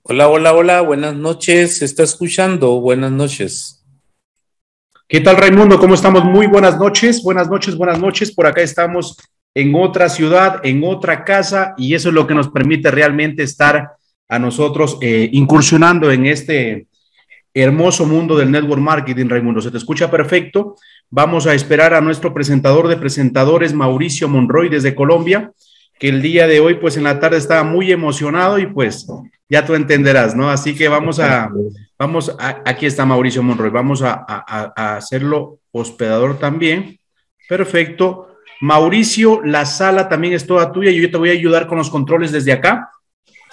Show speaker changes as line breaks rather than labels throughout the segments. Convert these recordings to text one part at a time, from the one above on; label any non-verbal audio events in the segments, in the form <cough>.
Hola, hola, hola, buenas noches. ¿Se está escuchando? Buenas noches.
¿Qué tal, Raimundo? ¿Cómo estamos? Muy buenas noches, buenas noches, buenas noches. Por acá estamos en otra ciudad, en otra casa, y eso es lo que nos permite realmente estar a nosotros eh, incursionando en este hermoso mundo del network marketing, Raimundo. Se te escucha perfecto. Vamos a esperar a nuestro presentador de presentadores, Mauricio Monroy, desde Colombia, que el día de hoy, pues en la tarde estaba muy emocionado y pues ya tú entenderás, ¿no? Así que vamos a, vamos, aquí está Mauricio Monroy, vamos a, a, hacerlo hospedador también. Perfecto. Mauricio, la sala también es toda tuya yo te voy a ayudar con los controles desde acá.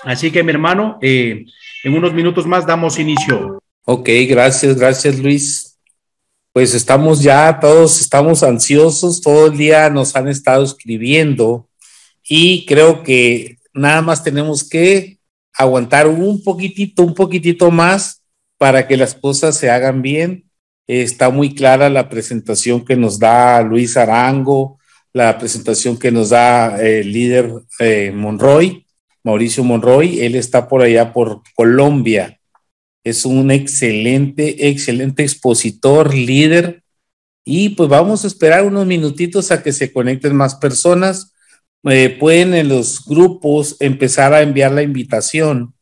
Así que mi hermano, eh, en unos minutos más damos inicio.
Ok, gracias, gracias Luis. Pues estamos ya, todos estamos ansiosos, todo el día nos han estado escribiendo y creo que nada más tenemos que aguantar un poquitito, un poquitito más para que las cosas se hagan bien. está muy clara la presentación que nos da Luis Arango, la presentación que nos da el líder eh, Monroy, Mauricio Monroy. Él está por allá por Colombia. Es un excelente, excelente expositor, líder. Y pues vamos a esperar unos minutitos a que se conecten más personas eh, pueden en los grupos empezar a enviar la invitación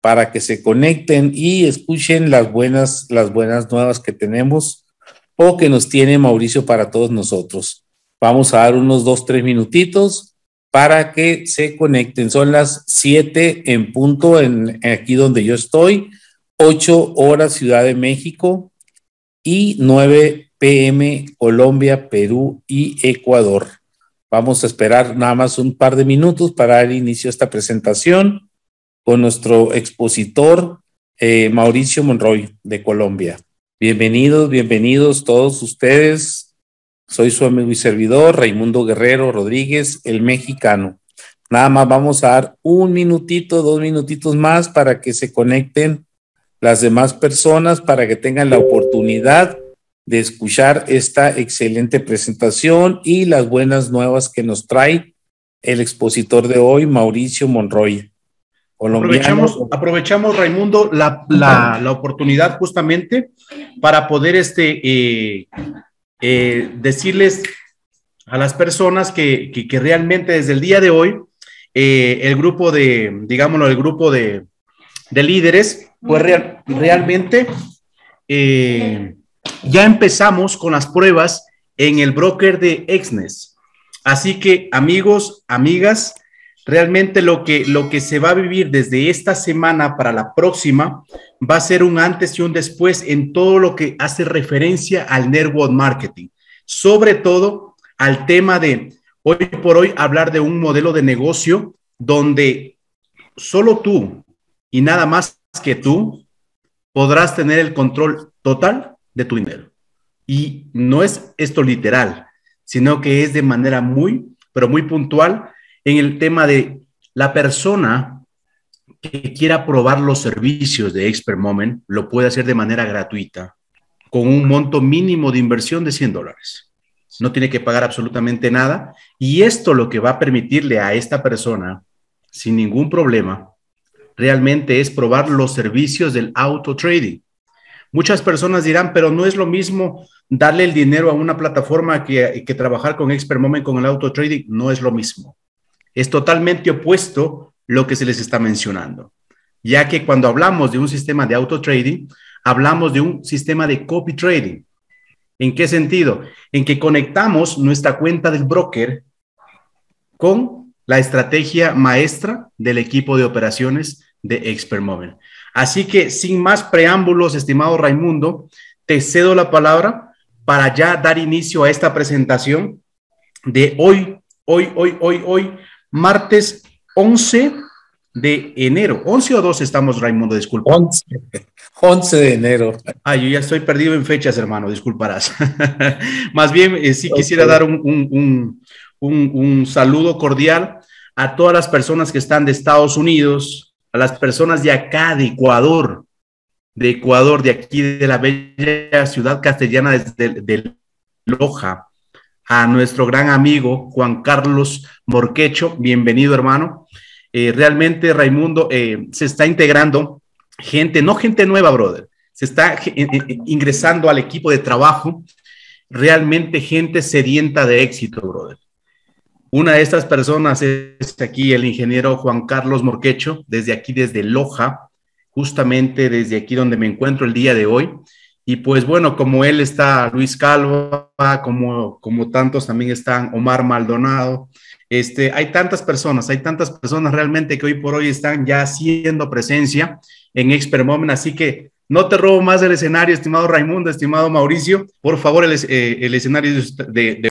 para que se conecten y escuchen las buenas, las buenas nuevas que tenemos o que nos tiene Mauricio para todos nosotros. Vamos a dar unos dos, tres minutitos para que se conecten. Son las siete en punto en, aquí donde yo estoy, ocho horas Ciudad de México y nueve pm Colombia, Perú y Ecuador. Vamos a esperar nada más un par de minutos para dar inicio a esta presentación con nuestro expositor eh, Mauricio Monroy de Colombia. Bienvenidos, bienvenidos todos ustedes. Soy su amigo y servidor Raimundo Guerrero Rodríguez, el mexicano. Nada más vamos a dar un minutito, dos minutitos más para que se conecten las demás personas, para que tengan la oportunidad de escuchar esta excelente presentación y las buenas nuevas que nos trae el expositor de hoy, Mauricio Monroy.
Aprovechamos, aprovechamos, Raimundo, la, la, la, oportunidad justamente para poder este, eh, eh, decirles a las personas que, que, realmente desde el día de hoy, eh, el grupo de, digámoslo, el grupo de, de líderes, pues real, realmente ya empezamos con las pruebas en el broker de Exnes. Así que amigos, amigas, realmente lo que, lo que se va a vivir desde esta semana para la próxima va a ser un antes y un después en todo lo que hace referencia al network marketing, sobre todo al tema de hoy por hoy hablar de un modelo de negocio donde solo tú y nada más que tú podrás tener el control total de tu dinero. Y no es esto literal, sino que es de manera muy, pero muy puntual en el tema de la persona que quiera probar los servicios de Expert Moment, lo puede hacer de manera gratuita, con un monto mínimo de inversión de 100 dólares. No tiene que pagar absolutamente nada. Y esto lo que va a permitirle a esta persona, sin ningún problema, realmente es probar los servicios del auto trading. Muchas personas dirán, pero no es lo mismo darle el dinero a una plataforma que, trabajar con Expert Moment con el auto trading. No es lo mismo. Es totalmente opuesto lo que se les está mencionando. Ya que cuando hablamos de un sistema de auto trading, hablamos de un sistema de copy trading. ¿En qué sentido? En que conectamos nuestra cuenta del broker con la estrategia maestra del equipo de operaciones de Expert Moment. Así que sin más preámbulos, estimado Raimundo, te cedo la palabra para ya dar inicio a esta presentación de hoy, hoy, hoy, hoy, hoy, martes 11 de enero. 11 o 12 estamos, Raimundo, disculpa.
11, 11 de enero.
Ah, yo ya estoy perdido en fechas, hermano, disculparás. <laughs> Más bien, eh, sí quisiera dar un, un, un, un saludo cordial a todas las personas que están de Estados Unidos, a las personas de acá, de Ecuador, de Ecuador, de aquí, de la bella ciudad castellana de, Loja, a nuestro gran amigo Juan Carlos Morquecho, bienvenido hermano. eh, realmente Raimundo eh, se está integrando gente, no gente nueva, brother, se está ingresando al equipo de trabajo, realmente gente sedienta de éxito, brother. Una de estas personas es aquí el ingeniero Juan Carlos Morquecho, desde aquí, desde Loja, justamente desde aquí donde me encuentro el día de hoy. Y pues bueno, como él está Luis Calva, como, como tantos también están Omar Maldonado, este, hay tantas personas, hay tantas personas realmente que hoy por hoy están ya haciendo presencia en Expert Moment, así que no te robo más el escenario, estimado Raimundo, estimado Mauricio, por favor, el, eh, el escenario de,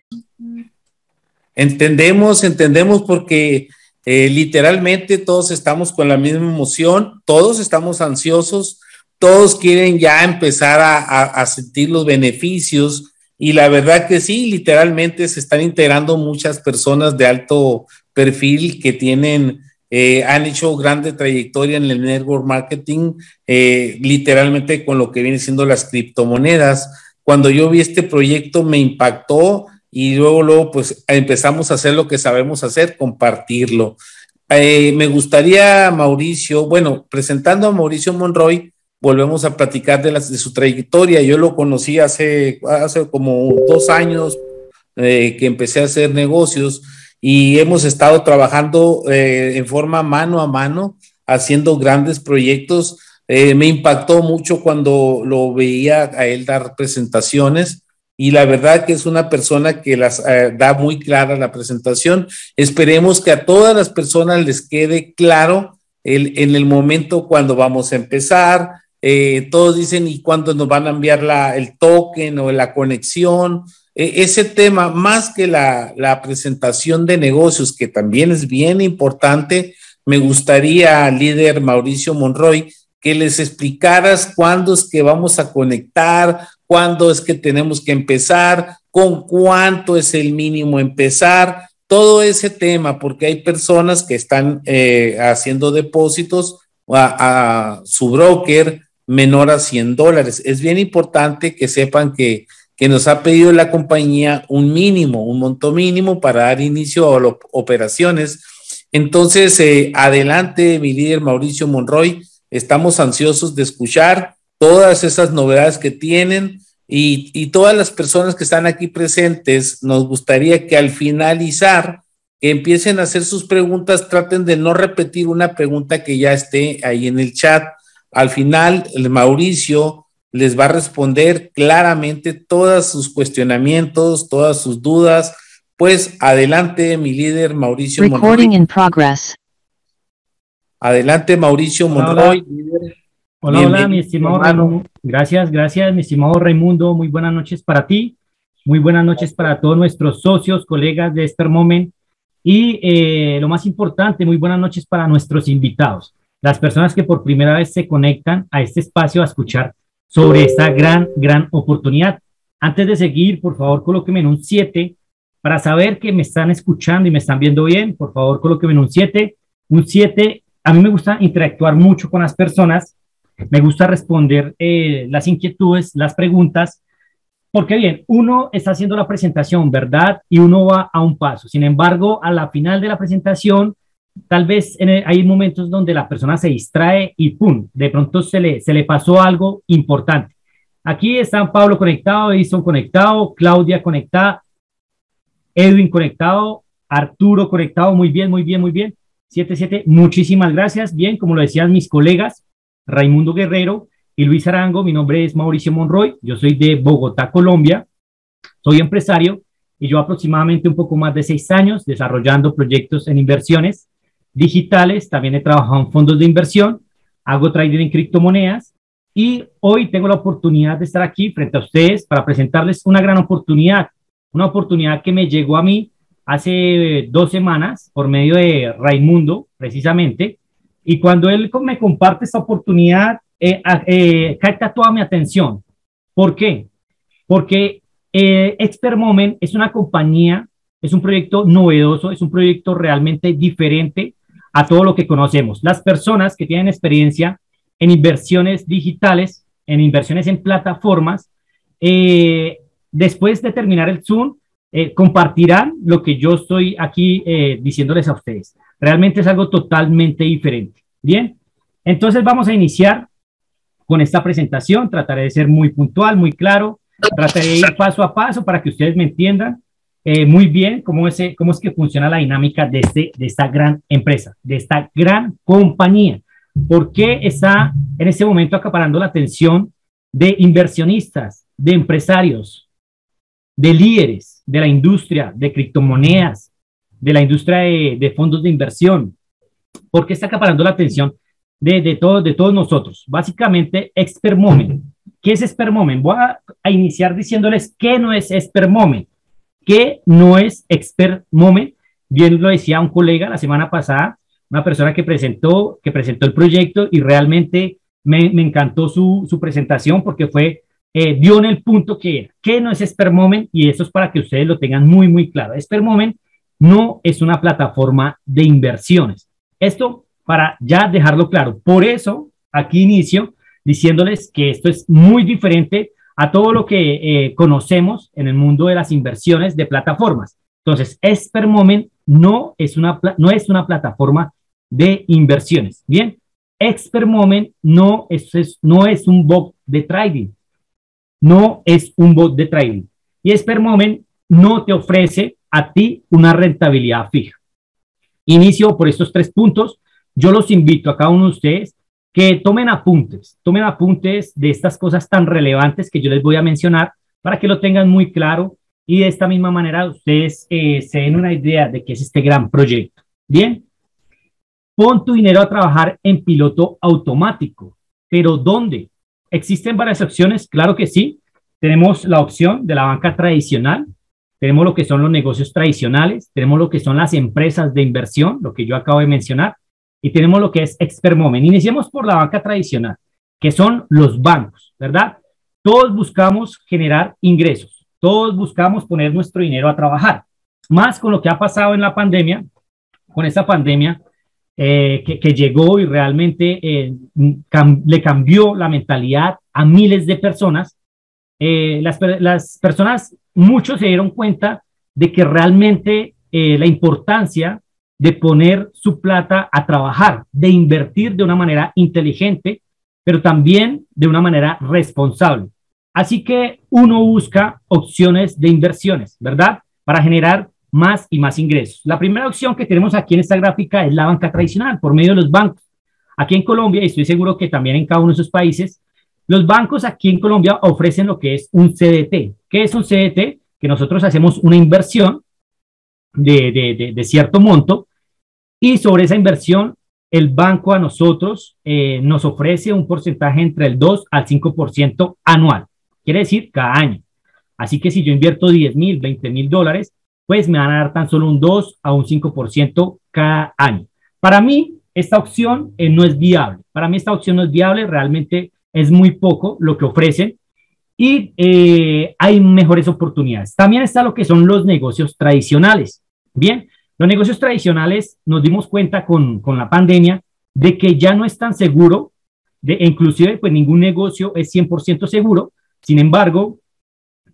Entendemos, entendemos porque eh, literalmente todos estamos con la misma emoción, todos estamos ansiosos, todos quieren ya empezar a, sentir los beneficios y la verdad que sí, literalmente se están integrando muchas personas de alto perfil que tienen, eh, han hecho grande trayectoria en el network marketing, eh, literalmente con lo que viene siendo las criptomonedas. Cuando yo vi este proyecto me impactó y luego, luego, pues empezamos a hacer lo que sabemos hacer, compartirlo. Eh, me gustaría, Mauricio, bueno, presentando a Mauricio Monroy, volvemos a platicar de, su trayectoria. Yo lo conocí hace, hace como dos años eh, que empecé a hacer negocios y hemos estado trabajando eh, en forma mano a mano, haciendo grandes proyectos. me impactó mucho cuando lo veía a él dar presentaciones y la verdad que es una persona que las eh, da muy clara la presentación. Esperemos que a todas las personas les quede claro el, en el momento cuando vamos a empezar. Eh, todos dicen, ¿y cuándo nos van a enviar la, el token o la conexión? E, ese tema, más que la, la presentación de negocios, que también es bien importante, me gustaría, líder Mauricio Monroy, que les explicaras cuándo es que vamos a conectar, cuándo es que tenemos que empezar, con cuánto es el mínimo empezar, todo ese tema, porque hay personas que están eh, haciendo depósitos a, su broker menor a 100 dólares. Es bien importante que sepan que, que nos ha pedido la compañía un mínimo, un monto mínimo para dar inicio a las operaciones. Entonces, eh, adelante, mi líder Mauricio Monroy, estamos ansiosos de escuchar todas esas novedades que tienen y, todas las personas que están aquí presentes, nos gustaría que al finalizar empiecen a hacer sus preguntas, traten de no repetir una pregunta que ya esté ahí en el chat. Al final, el Mauricio les va a responder claramente todos sus cuestionamientos, todas sus dudas. Pues adelante, mi líder Mauricio
Recording in progress.
Adelante, Mauricio Monroy, líder
Hola, hola, mi estimado Raimundo. Gracias, gracias, mi estimado Raimundo. Muy buenas noches para ti. Muy buenas noches para todos nuestros socios, colegas de este Moment. Y eh, lo más importante, muy buenas noches para nuestros invitados, las personas que por primera vez se conectan a este espacio a escuchar sobre esta gran, gran oportunidad. Antes de seguir, por favor, colóqueme en un 7 para saber que me están escuchando y me están viendo bien. Por favor, colóqueme en un 7. Un 7, a mí me gusta interactuar mucho con las personas me gusta responder eh, las inquietudes, las preguntas, porque bien, uno está haciendo la presentación, ¿verdad? Y uno va a un paso. Sin embargo, a la final de la presentación, tal vez hay momentos donde la persona se distrae y ¡pum! De pronto se le, se le pasó algo importante. Aquí están Pablo conectado, Edison conectado, Claudia conectada, Edwin conectado, Arturo conectado, muy bien, muy bien, muy bien. 77, muchísimas gracias. Bien, como lo decían mis colegas, Raimundo Guerrero y Luis Arango. Mi nombre es Mauricio Monroy, yo soy de Bogotá, Colombia. Soy empresario y yo aproximadamente un poco más de seis años desarrollando proyectos en inversiones digitales. También he trabajado en fondos de inversión, hago trading en criptomonedas y hoy tengo la oportunidad de estar aquí frente a ustedes para presentarles una gran oportunidad, una oportunidad que me llegó a mí hace dos semanas por medio de Raimundo, precisamente, y cuando él me comparte esta oportunidad, eh, eh, toda mi atención. ¿Por qué? Porque eh, Expert Moment es una compañía, es un proyecto novedoso, es un proyecto realmente diferente a todo lo que conocemos. Las personas que tienen experiencia en inversiones digitales, en inversiones en plataformas, eh, después de terminar el Zoom, compartirán lo que yo estoy aquí diciéndoles a ustedes. Realmente es algo totalmente diferente. Bien, entonces vamos a iniciar con esta presentación. Trataré de ser muy puntual, muy claro. Trataré de ir paso a paso para que ustedes me entiendan eh, muy bien cómo es, cómo es que funciona la dinámica de, este, de esta gran empresa, de esta gran compañía. ¿Por qué está en este momento acaparando la atención de inversionistas, de empresarios, de líderes de la industria de criptomonedas, de la industria de, fondos de inversión? ¿Por qué está acaparando la atención de, de, de todos nosotros? Básicamente, Expert Moment. ¿Qué es Expert Moment? Voy a, iniciar diciéndoles qué no es Expert Moment que no es expert moment. Bien lo decía un colega la semana pasada, una persona que presentó, que presentó el proyecto y realmente me, encantó su, presentación porque fue, eh, dio en el punto que era, que no es expert moment y eso es para que ustedes lo tengan muy, muy claro. Expert moment no es una plataforma de inversiones. Esto para ya dejarlo claro. Por eso, aquí inicio diciéndoles que esto es muy diferente a todo lo que eh, conocemos en el mundo de las inversiones de plataformas. Entonces, Esper Moment no es una, no es una plataforma de inversiones. Bien, Expert Moment no es, no es un bot de trading. No es un bot de trading. Y Expert Moment no te ofrece a ti una rentabilidad fija. Inicio por estos tres puntos. Yo los invito a cada uno de ustedes que tomen apuntes, tomen apuntes de estas cosas tan relevantes que yo les voy a mencionar para que lo tengan muy claro y de esta misma manera ustedes eh, se den una idea de qué es este gran proyecto. Bien, pon tu dinero a trabajar en piloto automático, pero ¿dónde? ¿Existen varias opciones? Claro que sí. Tenemos la opción de la banca tradicional, tenemos lo que son los negocios tradicionales, tenemos lo que son las empresas de inversión, lo que yo acabo de mencionar, y tenemos lo que es Expert Moment. Iniciemos por la banca tradicional, que son los bancos, ¿verdad? Todos buscamos generar ingresos, todos buscamos poner nuestro dinero a trabajar, más con lo que ha pasado en la pandemia, con esta pandemia eh, que, llegó y realmente eh, le cambió la mentalidad a miles de personas. Eh, las, las, personas, muchos se dieron cuenta de que realmente la importancia de poner su plata a trabajar, de invertir de una manera inteligente, pero también de una manera responsable. Así que uno busca opciones de inversiones, ¿verdad? Para generar más y más ingresos. La primera opción que tenemos aquí en esta gráfica es la banca tradicional, por medio de los bancos. Aquí en Colombia, y estoy seguro que también en cada uno de esos países, los bancos aquí en Colombia ofrecen lo que es un CDT. ¿Qué es un CDT? Que nosotros hacemos una inversión de, cierto monto y sobre esa inversión, el banco a nosotros eh, nos ofrece un porcentaje entre el 2 al 5% anual, quiere decir cada año. Así que si yo invierto 10 mil, 20 mil dólares, pues me van a dar tan solo un 2 a un 5% cada año. Para mí, esta opción eh, no es viable. Para mí, esta opción no es viable. Realmente es muy poco lo que ofrecen y eh, hay mejores oportunidades. También está lo que son los negocios tradicionales. Bien, los negocios tradicionales nos dimos cuenta con, con la pandemia de que ya no es tan seguro, de, inclusive pues ningún negocio es 100% seguro. Sin embargo,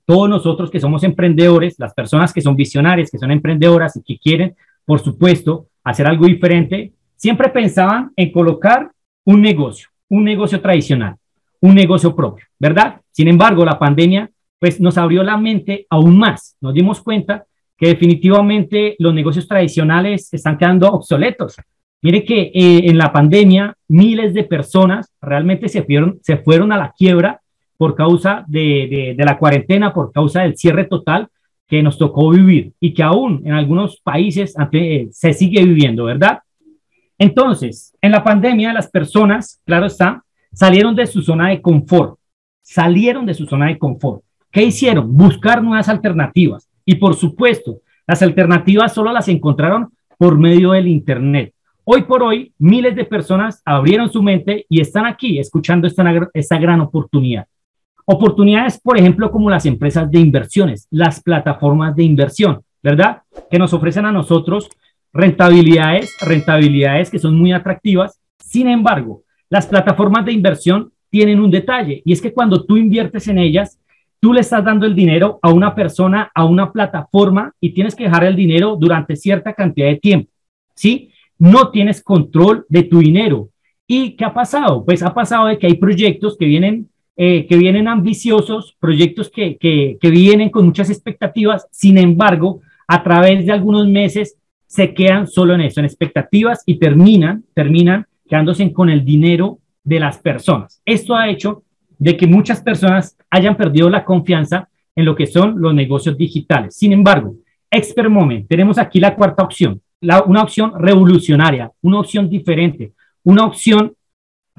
todos nosotros que somos emprendedores, las personas que son visionarias, que son emprendedoras y que quieren, por supuesto, hacer algo diferente, siempre pensaban en colocar un negocio, un negocio tradicional, un negocio propio, ¿verdad? Sin embargo, la pandemia pues nos abrió la mente aún más. Nos dimos cuenta que definitivamente los negocios tradicionales están quedando obsoletos. Mire que eh, en la pandemia miles de personas realmente se fueron, se fueron a la quiebra por causa de, de, la cuarentena, por causa del cierre total que nos tocó vivir y que aún en algunos países eh, se sigue viviendo, ¿verdad? Entonces, en la pandemia las personas, claro está, salieron de su zona de confort, salieron de su zona de confort. ¿Qué hicieron? Buscar nuevas alternativas. Y por supuesto, las alternativas solo las encontraron por medio del Internet. Hoy por hoy, miles de personas abrieron su mente y están aquí escuchando esta, esta gran oportunidad. Oportunidades, por ejemplo, como las empresas de inversiones, las plataformas de inversión, ¿verdad? Que nos ofrecen a nosotros rentabilidades, rentabilidades que son muy atractivas. Sin embargo, las plataformas de inversión tienen un detalle y es que cuando tú inviertes en ellas, tú le estás dando el dinero a una persona, a una plataforma y tienes que dejar el dinero durante cierta cantidad de tiempo, ¿sí? no tienes control de tu dinero. ¿Y qué ha pasado? Pues ha pasado de que hay proyectos que vienen, eh, que vienen ambiciosos, proyectos que, que, que vienen con muchas expectativas, sin embargo, a través de algunos meses se quedan solo en eso, en expectativas y terminan, terminan quedándose con el dinero de las personas. Esto ha hecho de que muchas personas hayan perdido la confianza en lo que son los negocios digitales. Sin embargo, Expert Moment, tenemos aquí la cuarta opción, una opción revolucionaria, una opción diferente, una opción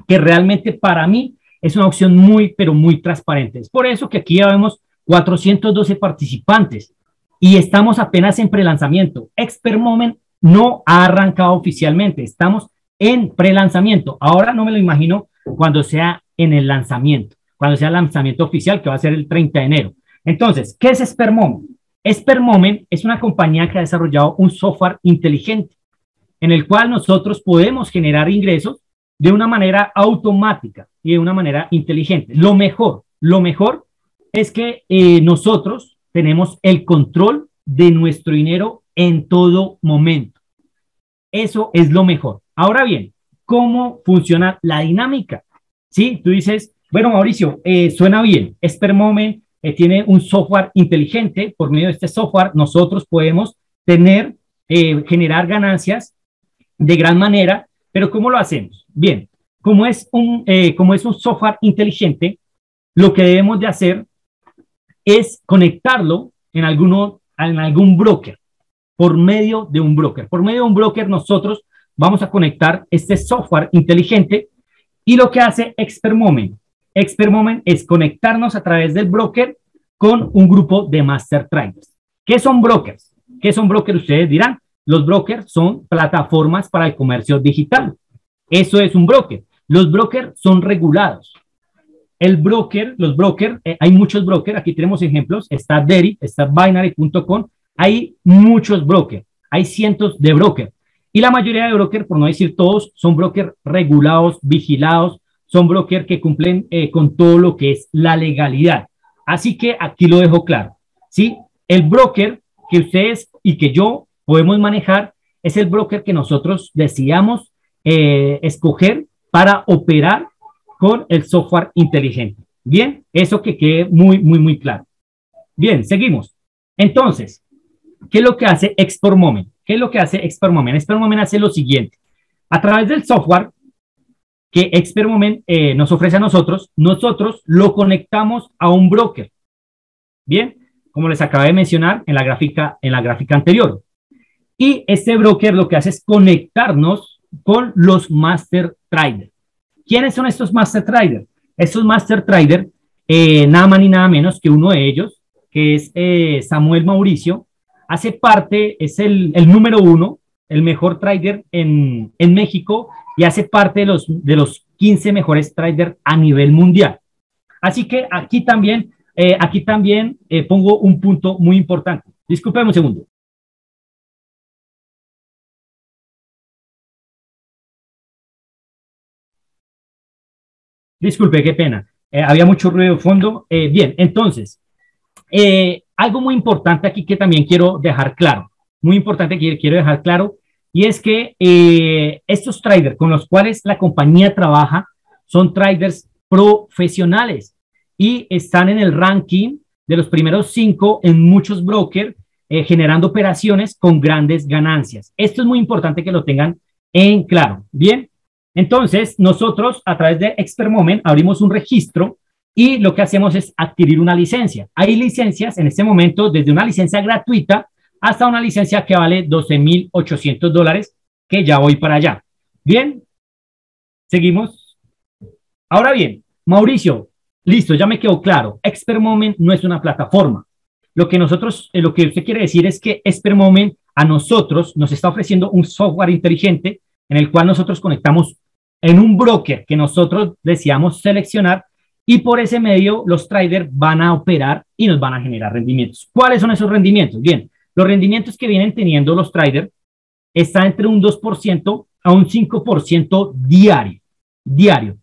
que realmente para mí es una opción muy, pero muy transparente. Es por eso que aquí ya vemos 412 participantes y estamos apenas en prelanzamiento. Expert Moment no ha arrancado oficialmente, estamos en prelanzamiento. Ahora no me lo imagino cuando sea en el lanzamiento, cuando sea el lanzamiento oficial, que va a ser el 30 de enero. Entonces, ¿qué es Espermoment? Espermoment es una compañía que ha desarrollado un software inteligente en el cual nosotros podemos generar ingresos de una manera automática y de una manera inteligente. Lo mejor, lo mejor es que eh, nosotros tenemos el control de nuestro dinero en todo momento. Eso es lo mejor. Ahora bien, ¿cómo funciona la dinámica? Sí, tú dices, bueno, Mauricio, eh, suena bien. Espermoment eh, tiene un software inteligente. Por medio de este software, nosotros podemos tener, eh, generar ganancias de gran manera. Pero ¿cómo lo hacemos? Bien, como es un, como es un software inteligente, lo que debemos de hacer es conectarlo en, alguno, en algún broker, por medio de un broker. Por medio de un broker, nosotros vamos a conectar este software inteligente y lo que hace Expert Moment. Expert Moment es conectarnos a través del broker con un grupo de master traders. ¿Qué son brokers? ¿Qué son brokers? Ustedes dirán, los brokers son plataformas para el comercio digital. Eso es un broker. Los brokers son regulados. El broker, los brokers, eh, hay muchos brokers, aquí tenemos ejemplos, está Derry, está Binary.com, hay muchos brokers, hay cientos de brokers. Y la mayoría de brokers, por no decir todos, son brokers regulados, vigilados, son brokers que cumplen eh, con todo lo que es la legalidad. Así que aquí lo dejo claro. ¿sí? El broker que ustedes y que yo podemos manejar es el broker que nosotros deseamos eh, escoger para operar con el software inteligente. Bien, eso que quede muy, muy, muy claro. Bien, seguimos. Entonces, ¿qué es lo que hace Export Moment? ¿Qué es lo que hace Expert Moment? Expert Moment hace lo siguiente. A través del software que Expert Moment eh, nos ofrece a nosotros, nosotros lo conectamos a un broker. Bien, como les acabé de mencionar en la gráfica, en la gráfica anterior. Y este broker lo que hace es conectarnos con los master traders. ¿Quiénes son estos master traders? Estos master traders, eh, nada más ni nada menos que uno de ellos, que es eh, Samuel Mauricio, hace parte, es el, número uno, el mejor trader en, México y hace parte de los, de los 15 mejores traders a nivel mundial. Así que aquí también, eh, aquí también eh, pongo un punto muy importante. Disculpen un segundo. Disculpe, qué pena. Eh, había mucho ruido de fondo. bien, entonces, algo muy importante aquí que también quiero dejar claro, muy importante que quiero dejar claro, y es que eh, estos traders con los cuales la compañía trabaja son traders profesionales y están en el ranking de los primeros cinco en muchos brokers, eh, generando operaciones con grandes ganancias. Esto es muy importante que lo tengan en claro. Bien, entonces nosotros a través de Expert Moment abrimos un registro y lo que hacemos es adquirir una licencia. Hay licencias en este momento desde una licencia gratuita hasta una licencia que vale 12.800 dólares, que ya voy para allá. Bien, seguimos. Ahora bien, Mauricio, listo, ya me quedó claro. Expert Moment no es una plataforma. Lo que nosotros, eh, lo que usted quiere decir es que Expert Moment a nosotros nos está ofreciendo un software inteligente en el cual nosotros conectamos en un broker que nosotros deseamos seleccionar y por ese medio los traders van a operar y nos van a generar rendimientos. ¿Cuáles son esos rendimientos? Bien, los rendimientos que vienen teniendo los traders están entre un 2% a un 5% diario, diario.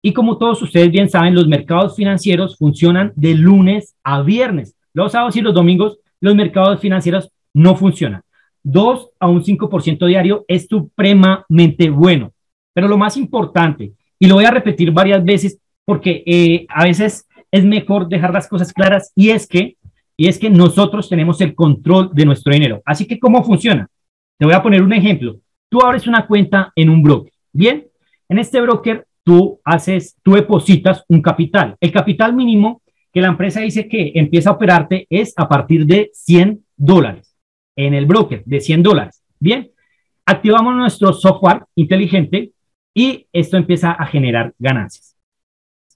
Y como todos ustedes bien saben, los mercados financieros funcionan de lunes a viernes. Los sábados y los domingos los mercados financieros no funcionan. 2 a un 5% diario es supremamente bueno. Pero lo más importante, y lo voy a repetir varias veces porque eh, a veces es mejor dejar las cosas claras, y es que y es que nosotros tenemos el control de nuestro dinero. Así que, ¿cómo funciona? Te voy a poner un ejemplo. Tú abres una cuenta en un broker. Bien, en este broker tú haces, tú depositas un capital. El capital mínimo que la empresa dice que empieza a operarte es a partir de 100 dólares en el broker, de 100 dólares. Bien, activamos nuestro software inteligente y esto empieza a generar ganancias.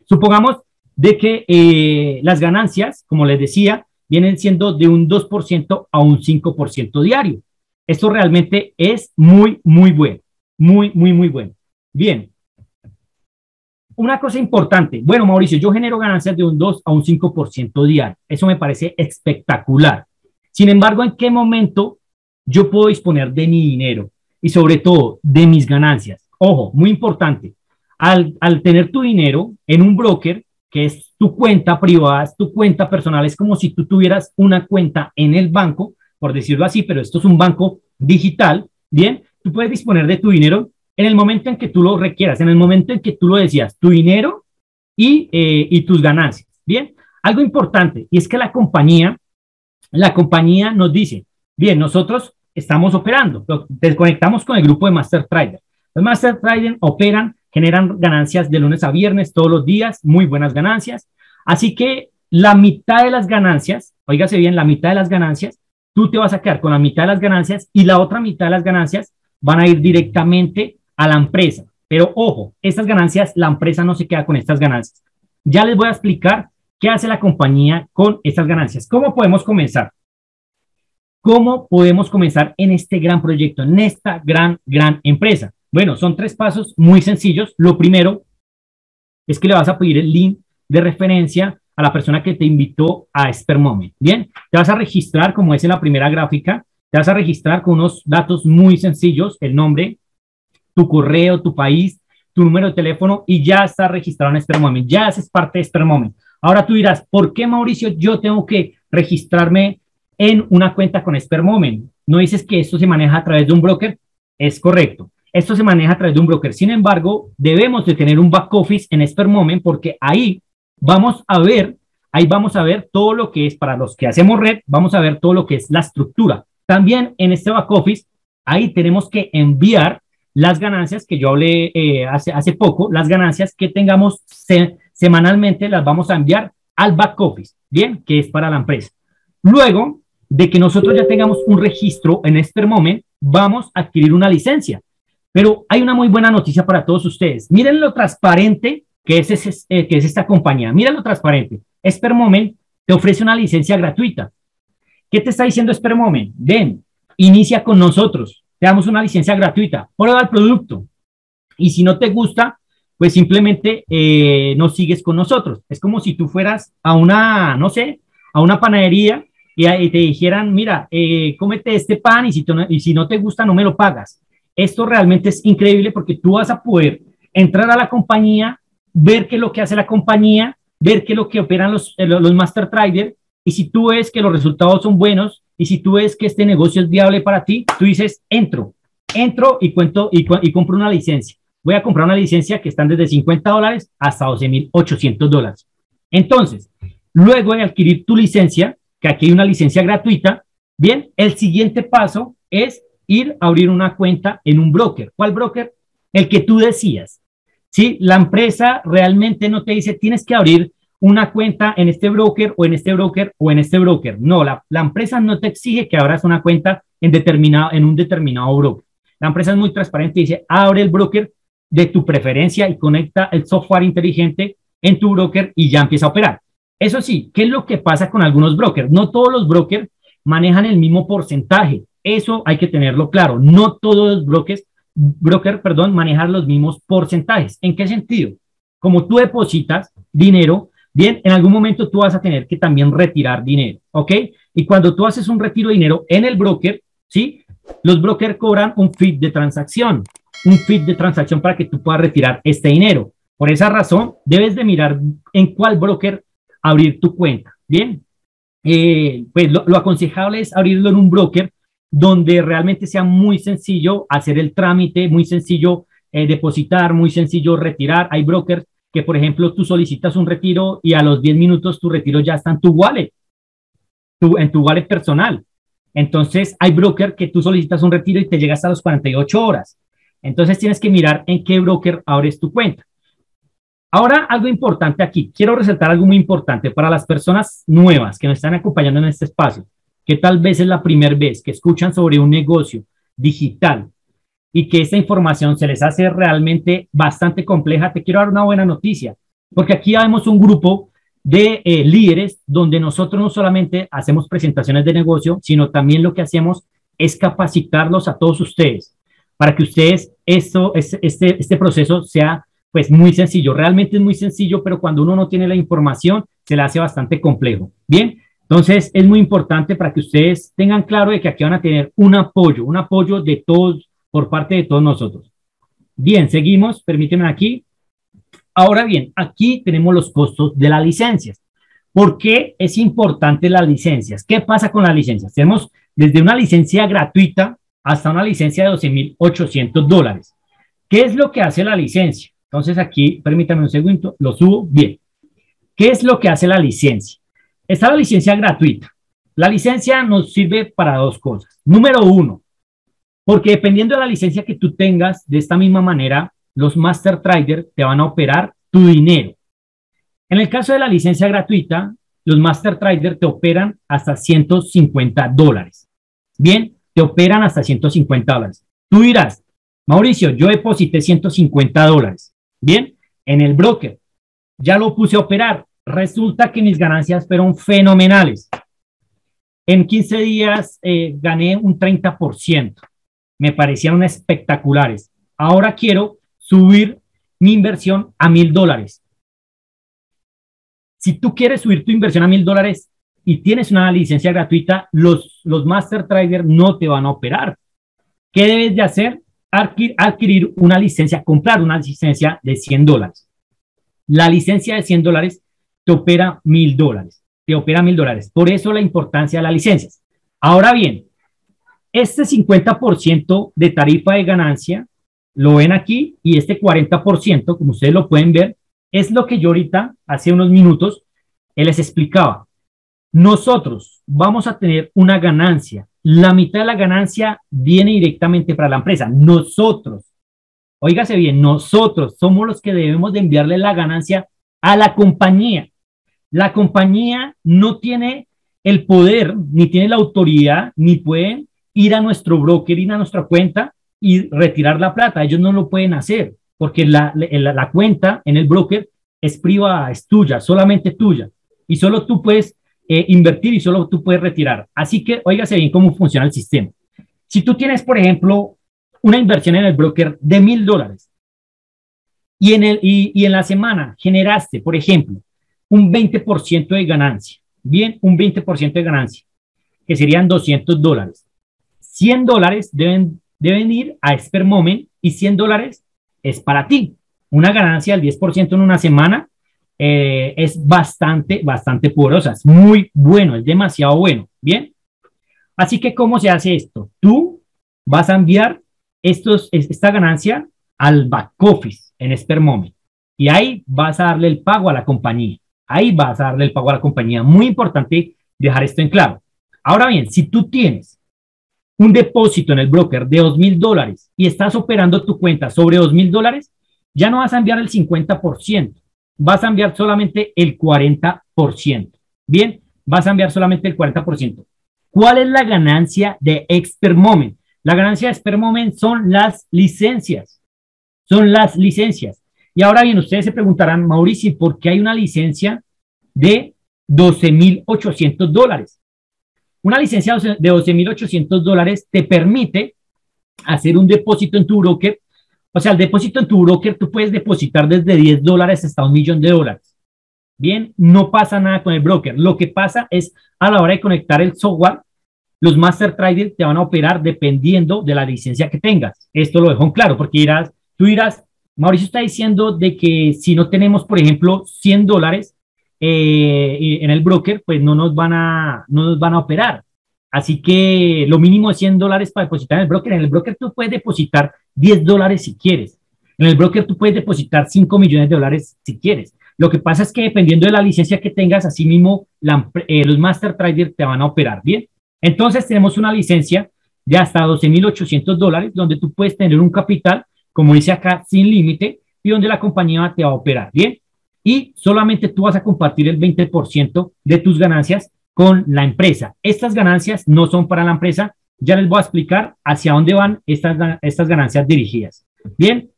Supongamos de que eh, las ganancias, como les decía, vienen siendo de un 2% a un 5% diario. Esto realmente es muy, muy bueno. Muy, muy, muy bueno. Bien. Una cosa importante. Bueno, Mauricio, yo genero ganancias de un 2 a un 5% diario. Eso me parece espectacular. Sin embargo, ¿en qué momento yo puedo disponer de mi dinero? Y sobre todo, de mis ganancias. Ojo, muy importante. Al, tener tu dinero en un broker, que es tu cuenta privada, es tu cuenta personal, es como si tú tuvieras una cuenta en el banco, por decirlo así, pero esto es un banco digital, ¿bien? Tú puedes disponer de tu dinero en el momento en que tú lo requieras, en el momento en que tú lo decías, tu dinero y, eh, y tus ganancias, ¿bien? Algo importante, y es que la compañía, la compañía nos dice, bien, nosotros estamos operando, desconectamos con el grupo de Master Trader. Los Master Trader operan generan ganancias de lunes a viernes todos los días, muy buenas ganancias. Así que la mitad de las ganancias, oígase bien, la mitad de las ganancias, tú te vas a quedar con la mitad de las ganancias y la otra mitad de las ganancias van a ir directamente a la empresa. Pero ojo, estas ganancias, la empresa no se queda con estas ganancias. Ya les voy a explicar qué hace la compañía con estas ganancias. ¿Cómo podemos comenzar? ¿Cómo podemos comenzar en este gran proyecto, en esta gran, gran empresa? Bueno, son tres pasos muy sencillos. Lo primero es que le vas a pedir el link de referencia a la persona que te invitó a Spermoment. Bien, te vas a registrar, como es en la primera gráfica, te vas a registrar con unos datos muy sencillos, el nombre, tu correo, tu país, tu número de teléfono y ya está registrado en Spermoment, ya haces parte de Spermoment. Ahora tú dirás, ¿por qué Mauricio yo tengo que registrarme en una cuenta con Spermoment? ¿No dices que esto se maneja a través de un broker? Es correcto. Esto se maneja a través de un broker. Sin embargo, debemos de tener un back office en este Moment porque ahí vamos a ver, ahí vamos a ver todo lo que es para los que hacemos red, vamos a ver todo lo que es la estructura. También en este back office, ahí tenemos que enviar las ganancias que yo hablé eh, hace, hace poco, las ganancias que tengamos semanalmente las vamos a enviar al back office, bien, que es para la empresa. Luego de que nosotros ya tengamos un registro en este Moment, vamos a adquirir una licencia. Pero hay una muy buena noticia para todos ustedes. Miren lo transparente que es, eh, que es esta compañía. Miren lo transparente. Espermoment te ofrece una licencia gratuita. ¿Qué te está diciendo Espermoment? Ven, inicia con nosotros. Te damos una licencia gratuita. Prueba el producto. Y si no te gusta, pues simplemente eh, no sigues con nosotros. Es como si tú fueras a una, no sé, a una panadería y, te dijeran, mira, eh, cómete este pan y si, y si no te gusta, no me lo pagas. Esto realmente es increíble porque tú vas a poder entrar a la compañía, ver qué es lo que hace la compañía, ver qué es lo que operan los, eh, los master traders y si tú ves que los resultados son buenos y si tú ves que este negocio es viable para ti, tú dices, entro, entro y, cuento, y, y compro una licencia. Voy a comprar una licencia que están desde 50 dólares hasta 12.800 dólares. Entonces, luego de adquirir tu licencia, que aquí hay una licencia gratuita, bien, el siguiente paso es ir a abrir una cuenta en un broker. ¿Cuál broker? El que tú decías. Si la empresa realmente no te dice tienes que abrir una cuenta en este broker o en este broker o en este broker. No, la, la empresa no te exige que abras una cuenta en, determinado, en un determinado broker. La empresa es muy transparente y dice, abre el broker de tu preferencia y conecta el software inteligente en tu broker y ya empieza a operar. Eso sí, ¿qué es lo que pasa con algunos brokers? No todos los brokers manejan el mismo porcentaje. Eso hay que tenerlo claro. No todos los brokers, broker, perdón, manejan los mismos porcentajes. ¿En qué sentido? Como tú depositas dinero, bien, en algún momento tú vas a tener que también retirar dinero, ¿ok? Y cuando tú haces un retiro de dinero en el broker, ¿sí? Los brokers cobran un fee de transacción, un fee de transacción para que tú puedas retirar este dinero. Por esa razón, debes de mirar en cuál broker abrir tu cuenta, ¿bien? Eh, pues lo aconsejable es abrirlo en un broker donde realmente sea muy sencillo hacer el trámite, muy sencillo eh, depositar, muy sencillo retirar. Hay brokers que, por ejemplo, tú solicitas un retiro y a los 10 minutos tu retiro ya está en tu wallet, en tu wallet personal. Entonces, hay broker que tú solicitas un retiro y te llega hasta los 48 horas. Entonces, tienes que mirar en qué broker abres tu cuenta. Ahora, algo importante aquí. Quiero resaltar algo muy importante para las personas nuevas que nos están acompañando en este espacio, que tal vez es la primera vez que escuchan sobre un negocio digital y que esta información se les hace realmente bastante compleja, te quiero dar una buena noticia, porque aquí vemos un grupo de eh, líderes donde nosotros no solamente hacemos presentaciones de negocio, sino también lo que hacemos es capacitarlos a todos ustedes para que ustedes esto, este, este, proceso sea pues muy sencillo. Realmente es muy sencillo, pero cuando uno no tiene la información, se le hace bastante complejo. Bien, entonces es muy importante para que ustedes tengan claro de que aquí van a tener un apoyo, un apoyo de todos por parte de todos nosotros. Bien, seguimos, permítanme aquí. Ahora bien, aquí tenemos los costos de las licencias. ¿Por qué es importante las licencias? ¿Qué pasa con las licencias? Tenemos desde una licencia gratuita hasta una licencia de 12.800 dólares. ¿Qué es lo que hace la licencia? Entonces aquí, permítame un segundo, lo subo bien. ¿Qué es lo que hace la licencia? Está la licencia gratuita. La licencia nos sirve para dos cosas. Número uno, porque dependiendo de la licencia que tú tengas, de esta misma manera, los master traders te van a operar tu dinero. En el caso de la licencia gratuita, los master traders te operan hasta 150 dólares. Bien, te operan hasta 150 dólares. Tú dirás, Mauricio, yo deposité 150 dólares. Bien, en el broker, ya lo puse a operar. Resulta que mis ganancias fueron fenomenales. En 15 días eh, gané un 30% me parecieron espectaculares. Ahora quiero subir mi inversión a mil dólares. Si tú quieres subir tu inversión a mil dólares y tienes una licencia gratuita, los, los Master Traders no te van a operar. ¿Qué debes de hacer? Adquirir una licencia, comprar una licencia de 100 dólares. La licencia de 100 dólares te opera mil dólares. Te opera mil dólares. Por eso la importancia de las licencias. Ahora bien, este 50% de tarifa de ganancia, lo ven aquí, y este 40%, como ustedes lo pueden ver, es lo que yo ahorita, hace unos minutos, les explicaba. Nosotros vamos a tener una ganancia. La mitad de la ganancia viene directamente para la empresa. Nosotros, oígase bien, nosotros somos los que debemos de enviarle la ganancia a la compañía. La compañía no tiene el poder, ni tiene la autoridad, ni pueden ir a nuestro broker, ir a nuestra cuenta y retirar la plata. Ellos no lo pueden hacer porque la, la, cuenta en el broker es privada, es tuya, solamente tuya. Y solo tú puedes eh, invertir y solo tú puedes retirar. Así que, óigase bien cómo funciona el sistema. Si tú tienes, por ejemplo, una inversión en el broker de mil dólares y y, y en la semana generaste, por ejemplo, un 20% de ganancia, bien, un 20% de ganancia, que serían 200 dólares. 100 dólares deben, deben ir a Expert Moment y 100 dólares es para ti. Una ganancia del 10% en una semana eh, es bastante, bastante poderosa. Es muy bueno, es demasiado bueno. Bien. Así que, ¿cómo se hace esto? Tú vas a enviar estos, esta ganancia al back office en Expert Moment y ahí vas a darle el pago a la compañía. Ahí vas a darle el pago a la compañía. Muy importante dejar esto en claro. Ahora bien, si tú tienes un depósito en el broker de dos mil dólares y estás operando tu cuenta sobre dos mil dólares, ya no vas a enviar el 50%, vas a enviar solamente el 40%. Bien, vas a enviar solamente el 40%. ¿Cuál es la ganancia de Expert Moment? La ganancia de Expert Moment son las licencias. Son las licencias. Y ahora bien, ustedes se preguntarán, Mauricio, ¿por qué hay una licencia de 12.800 dólares? Una licencia de 12.800 dólares te permite hacer un depósito en tu broker. O sea, el depósito en tu broker tú puedes depositar desde 10 dólares hasta un millón de dólares. Bien, no pasa nada con el broker. Lo que pasa es a la hora de conectar el software, los master traders te van a operar dependiendo de la licencia que tengas. Esto lo dejo en claro porque dirás, tú dirás, Mauricio está diciendo de que si no tenemos, por ejemplo, 100 dólares, eh, en el broker, pues no nos van a, no nos van a operar. Así que lo mínimo es 100 dólares para depositar en el broker. En el broker tú puedes depositar 10 dólares si quieres. En el broker tú puedes depositar 5 millones de dólares si quieres. Lo que pasa es que dependiendo de la licencia que tengas, así mismo eh, los master traders te van a operar. Bien. Entonces tenemos una licencia de hasta 12.800 dólares donde tú puedes tener un capital, como dice acá, sin límite y donde la compañía te va a operar. Bien. Y solamente tú vas a compartir el 20% de tus ganancias con la empresa. Estas ganancias no son para la empresa. Ya les voy a explicar hacia dónde van estas, estas ganancias dirigidas. Bien,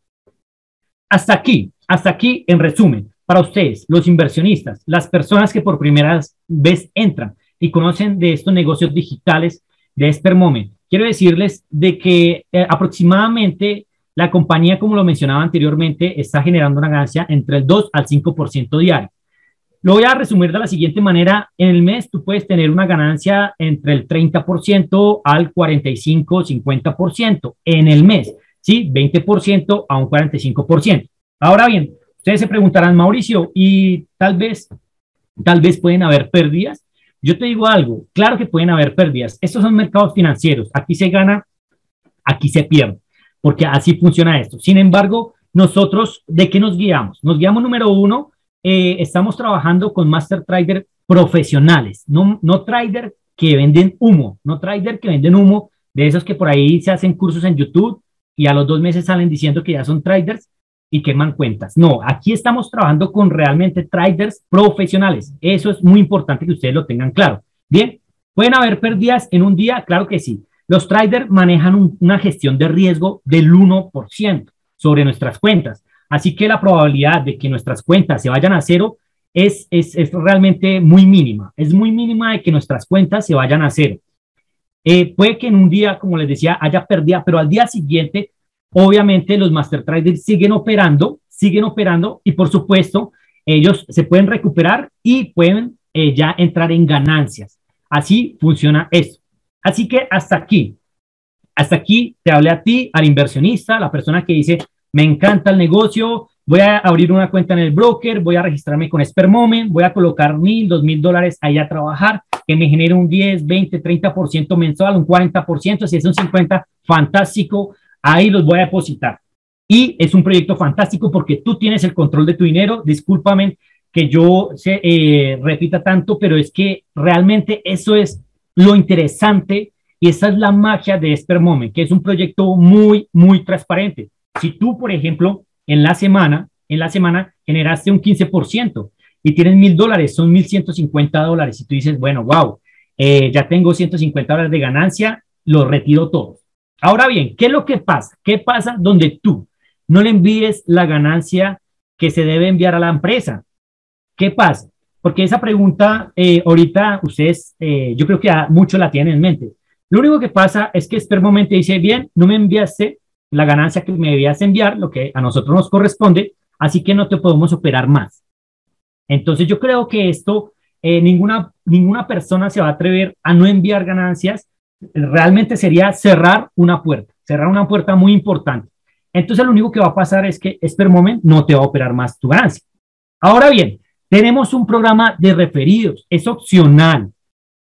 hasta aquí, hasta aquí en resumen, para ustedes, los inversionistas, las personas que por primera vez entran y conocen de estos negocios digitales de este Moment, quiero decirles de que eh, aproximadamente la compañía, como lo mencionaba anteriormente, está generando una ganancia entre el 2 al 5% diario. Lo voy a resumir de la siguiente manera. En el mes tú puedes tener una ganancia entre el 30% al 45, 50% en el mes, ¿sí? 20% a un 45%. Ahora bien, ustedes se preguntarán, Mauricio, y tal vez, tal vez pueden haber pérdidas. Yo te digo algo, claro que pueden haber pérdidas. Estos son mercados financieros. Aquí se gana, aquí se pierde, porque así funciona esto. Sin embargo, nosotros, ¿de qué nos guiamos? Nos guiamos número uno eh, estamos trabajando con master trader profesionales, no, no trader que venden humo, no trader que venden humo, de esos que por ahí se hacen cursos en YouTube y a los dos meses salen diciendo que ya son traders y queman cuentas. No, aquí estamos trabajando con realmente traders profesionales. Eso es muy importante que ustedes lo tengan claro. Bien, ¿pueden haber pérdidas en un día? Claro que sí. Los traders manejan una gestión de riesgo del 1% sobre nuestras cuentas. Así que la probabilidad de que nuestras cuentas se vayan a cero es, es, realmente muy mínima. Es muy mínima de que nuestras cuentas se vayan a cero. Eh, puede que en un día, como les decía, haya pérdida, pero al día siguiente, obviamente los master traders siguen operando, siguen operando y por supuesto, ellos se pueden recuperar y pueden eh, ya entrar en ganancias. Así funciona eso. Así que hasta aquí, hasta aquí te hablé a ti, al inversionista, la persona que dice, me encanta el negocio, voy a abrir una cuenta en el broker, voy a registrarme con Moment, voy a colocar mil, dos mil dólares ahí a trabajar, que me genere un 10, 20, 30% mensual, un 40%, si es un 50, fantástico, ahí los voy a depositar. Y es un proyecto fantástico porque tú tienes el control de tu dinero, discúlpame que yo se, eh, repita tanto, pero es que realmente eso es lo interesante y esa es la magia de Moment, que es un proyecto muy, muy transparente. Si tú, por ejemplo, en la semana, en la semana generaste un 15% y tienes mil dólares, son mil 150 dólares, y tú dices, bueno, wow, eh, ya tengo 150 dólares de ganancia, lo retiro todo. Ahora bien, ¿qué es lo que pasa? ¿Qué pasa donde tú no le envíes la ganancia que se debe enviar a la empresa? ¿Qué pasa? Porque esa pregunta eh, ahorita ustedes, eh, yo creo que muchos la tienen en mente. Lo único que pasa es que momento dice, bien, no me enviaste la ganancia que me debías enviar, lo que a nosotros nos corresponde, así que no te podemos operar más. Entonces yo creo que esto, eh, ninguna, ninguna persona se va a atrever a no enviar ganancias, realmente sería cerrar una puerta, cerrar una puerta muy importante. Entonces lo único que va a pasar es que Moment no te va a operar más tu ganancia. Ahora bien, tenemos un programa de referidos, es opcional,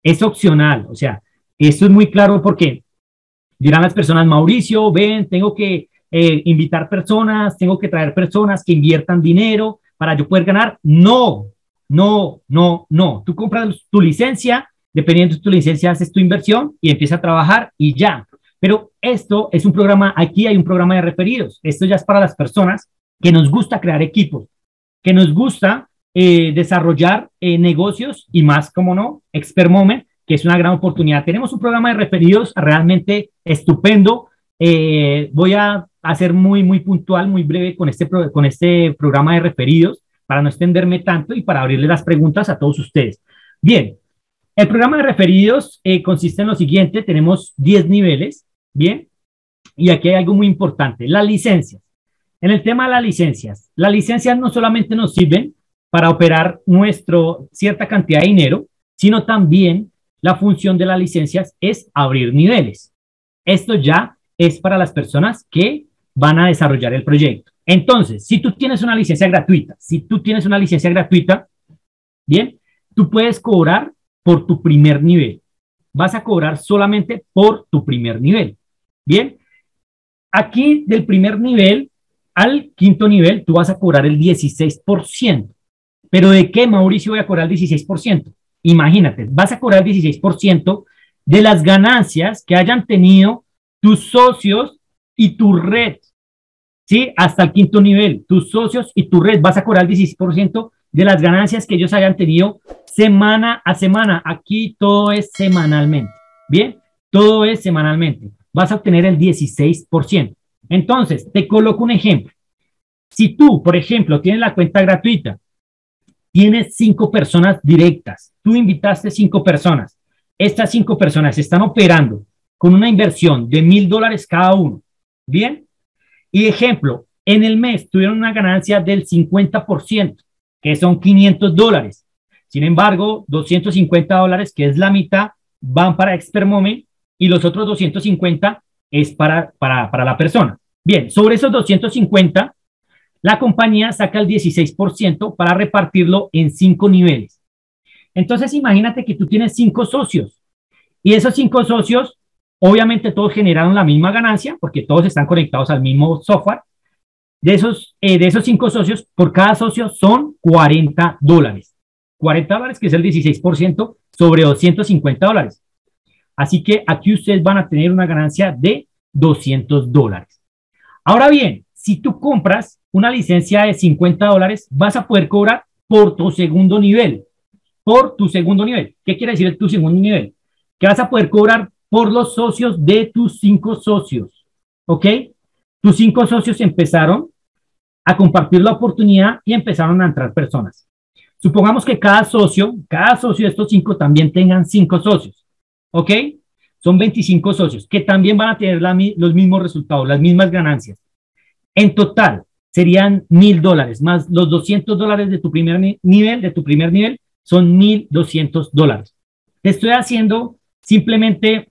es opcional, o sea, esto es muy claro porque Dirán las personas, Mauricio, ven, tengo que eh, invitar personas, tengo que traer personas que inviertan dinero para yo poder ganar. No, no, no, no. Tú compras tu licencia, dependiendo de tu licencia, haces tu inversión y empiezas a trabajar y ya. Pero esto es un programa, aquí hay un programa de referidos. Esto ya es para las personas que nos gusta crear equipos, que nos gusta eh, desarrollar eh, negocios y más, como no, Expert Moment, que es una gran oportunidad. Tenemos un programa de referidos realmente estupendo. Eh, voy a hacer muy, muy puntual, muy breve con este, con este programa de referidos para no extenderme tanto y para abrirle las preguntas a todos ustedes. Bien, el programa de referidos consiste en lo siguiente, tenemos 10 niveles, bien, y aquí hay algo muy importante, las licencias. En el tema de las licencias, las licencias no solamente nos sirven para operar nuestro cierta cantidad de dinero, sino también la función de las licencias es abrir niveles. Esto ya es para las personas que van a desarrollar el proyecto. Entonces, si tú tienes una licencia gratuita, si tú tienes una licencia gratuita, bien, tú puedes cobrar por tu primer nivel. vas a cobrar solamente por tu primer nivel. Bien, aquí del primer nivel al quinto nivel, tú vas a cobrar el 16%. Pero ¿de qué, Mauricio, voy a cobrar el 16%? Imagínate, vas a cobrar el 16% de las ganancias que hayan tenido tus socios y tu red. ¿Sí? Hasta el quinto nivel, tus socios y tu red vas a cobrar el 16% de las ganancias que ellos hayan tenido semana a semana. Aquí todo es semanalmente. Bien, todo es semanalmente. Vas a obtener el 16%. Entonces, te coloco un ejemplo. Si tú, por ejemplo, tienes la cuenta gratuita, tienes cinco personas directas, tú invitaste cinco personas, estas cinco personas están operando con una inversión de mil dólares cada uno. Bien. Y ejemplo, en el mes tuvieron una ganancia del 50%, que son 500 dólares. Sin embargo, 250 dólares, que es la mitad, van para Expert Moment y los otros 250 es para, para, para la persona. Bien, sobre esos 250, la compañía saca el 16% para repartirlo en cinco niveles. Entonces, imagínate que tú tienes cinco socios y esos cinco socios, obviamente todos generaron la misma ganancia porque todos están conectados al mismo software. De esos, eh, de esos cinco socios, por cada socio son 40 dólares. 40 dólares, que es el 16% sobre 250 dólares. Así que aquí ustedes van a tener una ganancia de 200 dólares. Ahora bien, si tú compras una licencia de 50 dólares, vas a poder cobrar por tu segundo nivel. Por tu segundo nivel. ¿Qué quiere decir tu segundo nivel? Que vas a poder cobrar por los socios de tus cinco socios. ¿Ok? Tus cinco socios empezaron a compartir la oportunidad y empezaron a entrar personas. Supongamos que cada socio, cada socio de estos cinco también tengan cinco socios. ¿Ok? Son 25 socios que también van a tener los mismos resultados, las mismas ganancias. En total, serían mil dólares, más los 200 dólares de tu primer nivel, de tu primer nivel, son mil doscientos dólares. Te estoy haciendo simplemente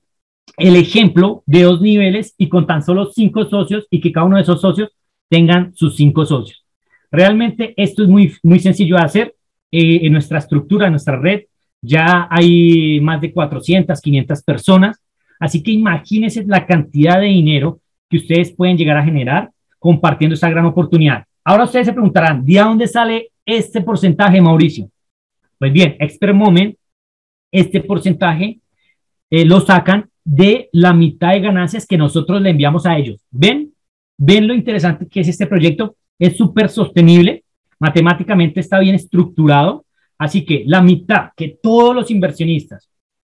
el ejemplo de dos niveles y con tan solo cinco socios y que cada uno de esos socios tengan sus cinco socios. Realmente esto es muy, muy sencillo de hacer. Eh, en nuestra estructura, en nuestra red, ya hay más de 400, 500 personas. Así que imagínense la cantidad de dinero que ustedes pueden llegar a generar compartiendo esta gran oportunidad. Ahora ustedes se preguntarán, ¿de dónde sale este porcentaje, Mauricio? Pues bien, Expert Moment, este porcentaje eh, lo sacan de la mitad de ganancias que nosotros le enviamos a ellos. ¿Ven? ¿Ven lo interesante que es este proyecto? Es súper sostenible, matemáticamente está bien estructurado, así que la mitad que todos los inversionistas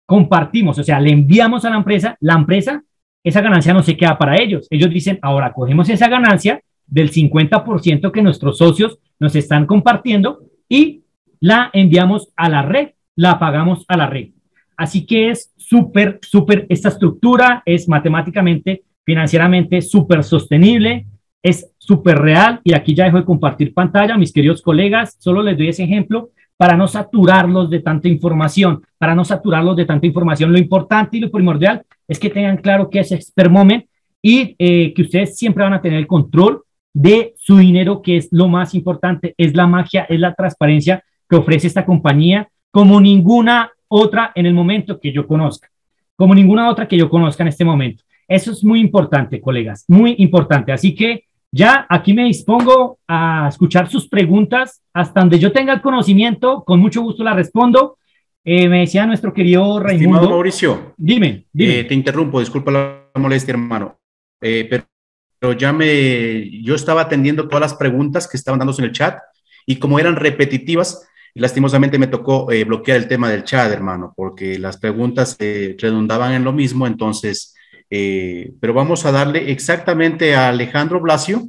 compartimos, o sea, le enviamos a la empresa, la empresa esa ganancia no se queda para ellos. Ellos dicen, ahora cogemos esa ganancia del 50% que nuestros socios nos están compartiendo y la enviamos a la red, la pagamos a la red. Así que es súper, súper, esta estructura es matemáticamente, financieramente súper sostenible, es súper real y aquí ya dejo de compartir pantalla, mis queridos colegas, solo les doy ese ejemplo para no saturarlos de tanta información, para no saturarlos de tanta información. Lo importante y lo primordial es que tengan claro qué es Expert Moment y eh, que ustedes siempre van a tener el control de su dinero, que es lo más importante, es la magia, es la transparencia que ofrece esta compañía como ninguna otra en el momento que yo conozca, como ninguna otra que yo conozca en este momento. Eso es muy importante, colegas, muy importante. Así que ya aquí me dispongo a escuchar sus preguntas hasta donde yo tenga el conocimiento, con mucho gusto la respondo. Eh, me decía nuestro querido Raimundo. Estimado
Mauricio.
Dime, dime.
Eh, te interrumpo, disculpa la molestia, hermano. Eh, pero, ya me, yo estaba atendiendo todas las preguntas que estaban dándose en el chat y como eran repetitivas, lastimosamente me tocó bloquear el tema del chat, hermano, porque las preguntas redundaban en lo mismo, entonces eh, pero vamos a darle exactamente a Alejandro Blasio.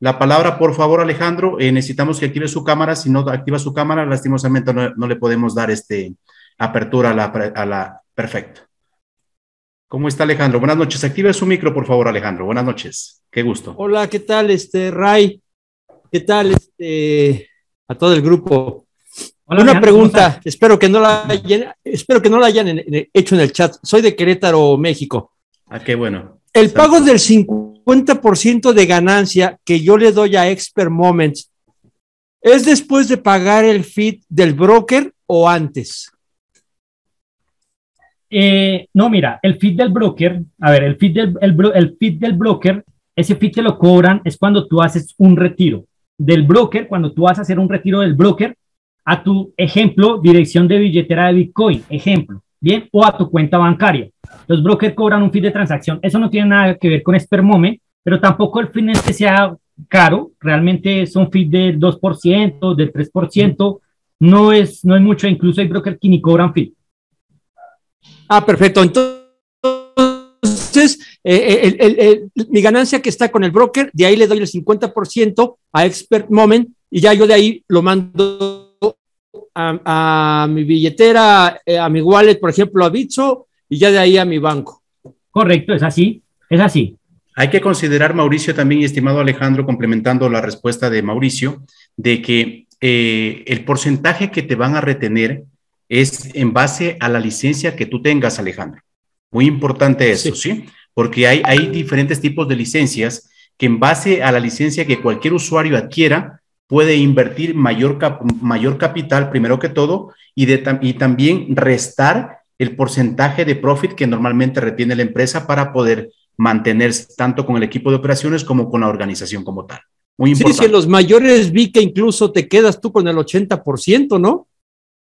La palabra, por favor, Alejandro. Eh, necesitamos que active su cámara. Si no activa su cámara, lastimosamente no, le podemos dar este apertura a la, a la perfecto. ¿Cómo está Alejandro? Buenas noches. Active su micro, por favor, Alejandro. Buenas noches. Qué gusto.
Hola, ¿qué tal, este Ray? ¿Qué tal, este, a todo el grupo? Una pregunta. Espero que no la hayan, espero que no la hayan hecho en el chat. Soy de Querétaro, México.
Ah, qué bueno.
El pago del 50% de ganancia que yo le doy a Expert Moments, ¿es después de pagar el feed del broker o antes?
Eh, no, mira, el feed del broker, a ver, el feed del, el, feed del broker, ese feed te lo cobran es cuando tú haces un retiro del broker, cuando tú vas a hacer un retiro del broker a tu ejemplo, dirección de billetera de Bitcoin, ejemplo, bien, o a tu cuenta bancaria. Los brokers cobran un feed de transacción. Eso no tiene nada que ver con Spermome, pero tampoco el fin es sea caro. Realmente son feed del 2%, del 3%. No es, no es mucho. Incluso hay brokers que ni cobran feed.
Ah, perfecto. Entonces, eh, eh, mi ganancia que está con el broker, de ahí le doy el 50% a Expert Moment y ya yo de ahí lo mando a, mi billetera, eh, a mi wallet, por ejemplo, a Bitso y ya de ahí a mi banco.
Correcto, es así, es así.
Hay que considerar, Mauricio, también, y estimado Alejandro, complementando la respuesta de Mauricio, de que el porcentaje que te van a retener es en base a la licencia que tú tengas, Alejandro. Muy importante eso, ¿sí? Porque hay, hay diferentes tipos de licencias que en base a la licencia que cualquier usuario adquiera, puede invertir mayor, mayor capital, primero que todo, y, de, y también restar el porcentaje de profit que normalmente retiene la empresa para poder mantenerse tanto con el equipo de operaciones como con la organización como tal.
Muy importante. Sí, sí, los mayores vi que incluso te quedas tú con el 80%, ¿no?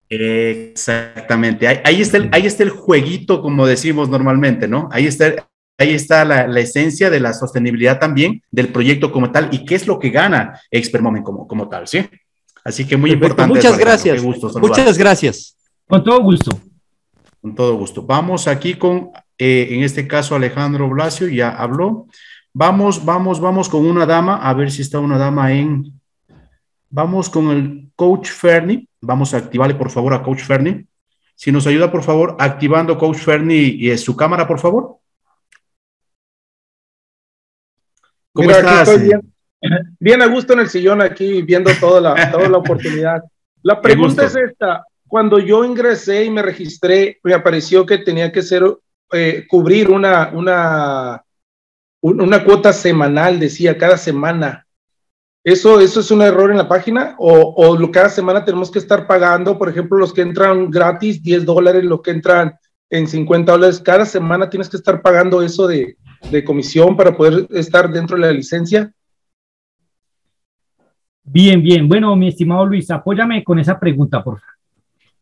Exactamente. Ahí, está el, ahí está el jueguito, como decimos normalmente, ¿no? Ahí está, ahí está la, esencia de la sostenibilidad también del proyecto como tal y qué es lo que gana Expermoment como, como tal, ¿sí? Así que muy importante.
Muchas gracias. Muchas gracias.
Con todo gusto.
Con todo gusto. Vamos aquí con, eh, en este caso, Alejandro Blasio, ya habló. Vamos, vamos, vamos con una dama, a ver si está una dama en... Vamos con el coach Fernie. Vamos a activarle, por favor, a Coach Fernie. Si nos ayuda, por favor, activando Coach Fernie y su cámara, por favor.
¿Cómo estás? bien, a gusto en el sillón aquí, viendo toda la, <laughs> toda la oportunidad. La pregunta es esta. Cuando yo ingresé y me registré, me apareció que tenía que ser, eh, cubrir una, una, una cuota semanal, decía, cada semana. ¿Eso, ¿Eso es un error en la página? ¿O, o cada semana tenemos que estar pagando, por ejemplo, los que entran gratis, 10 dólares, los que entran en 50 dólares, cada semana tienes que estar pagando eso de, de comisión para poder estar dentro de la licencia?
Bien, bien. Bueno, mi estimado Luis, apóyame con esa pregunta, por favor.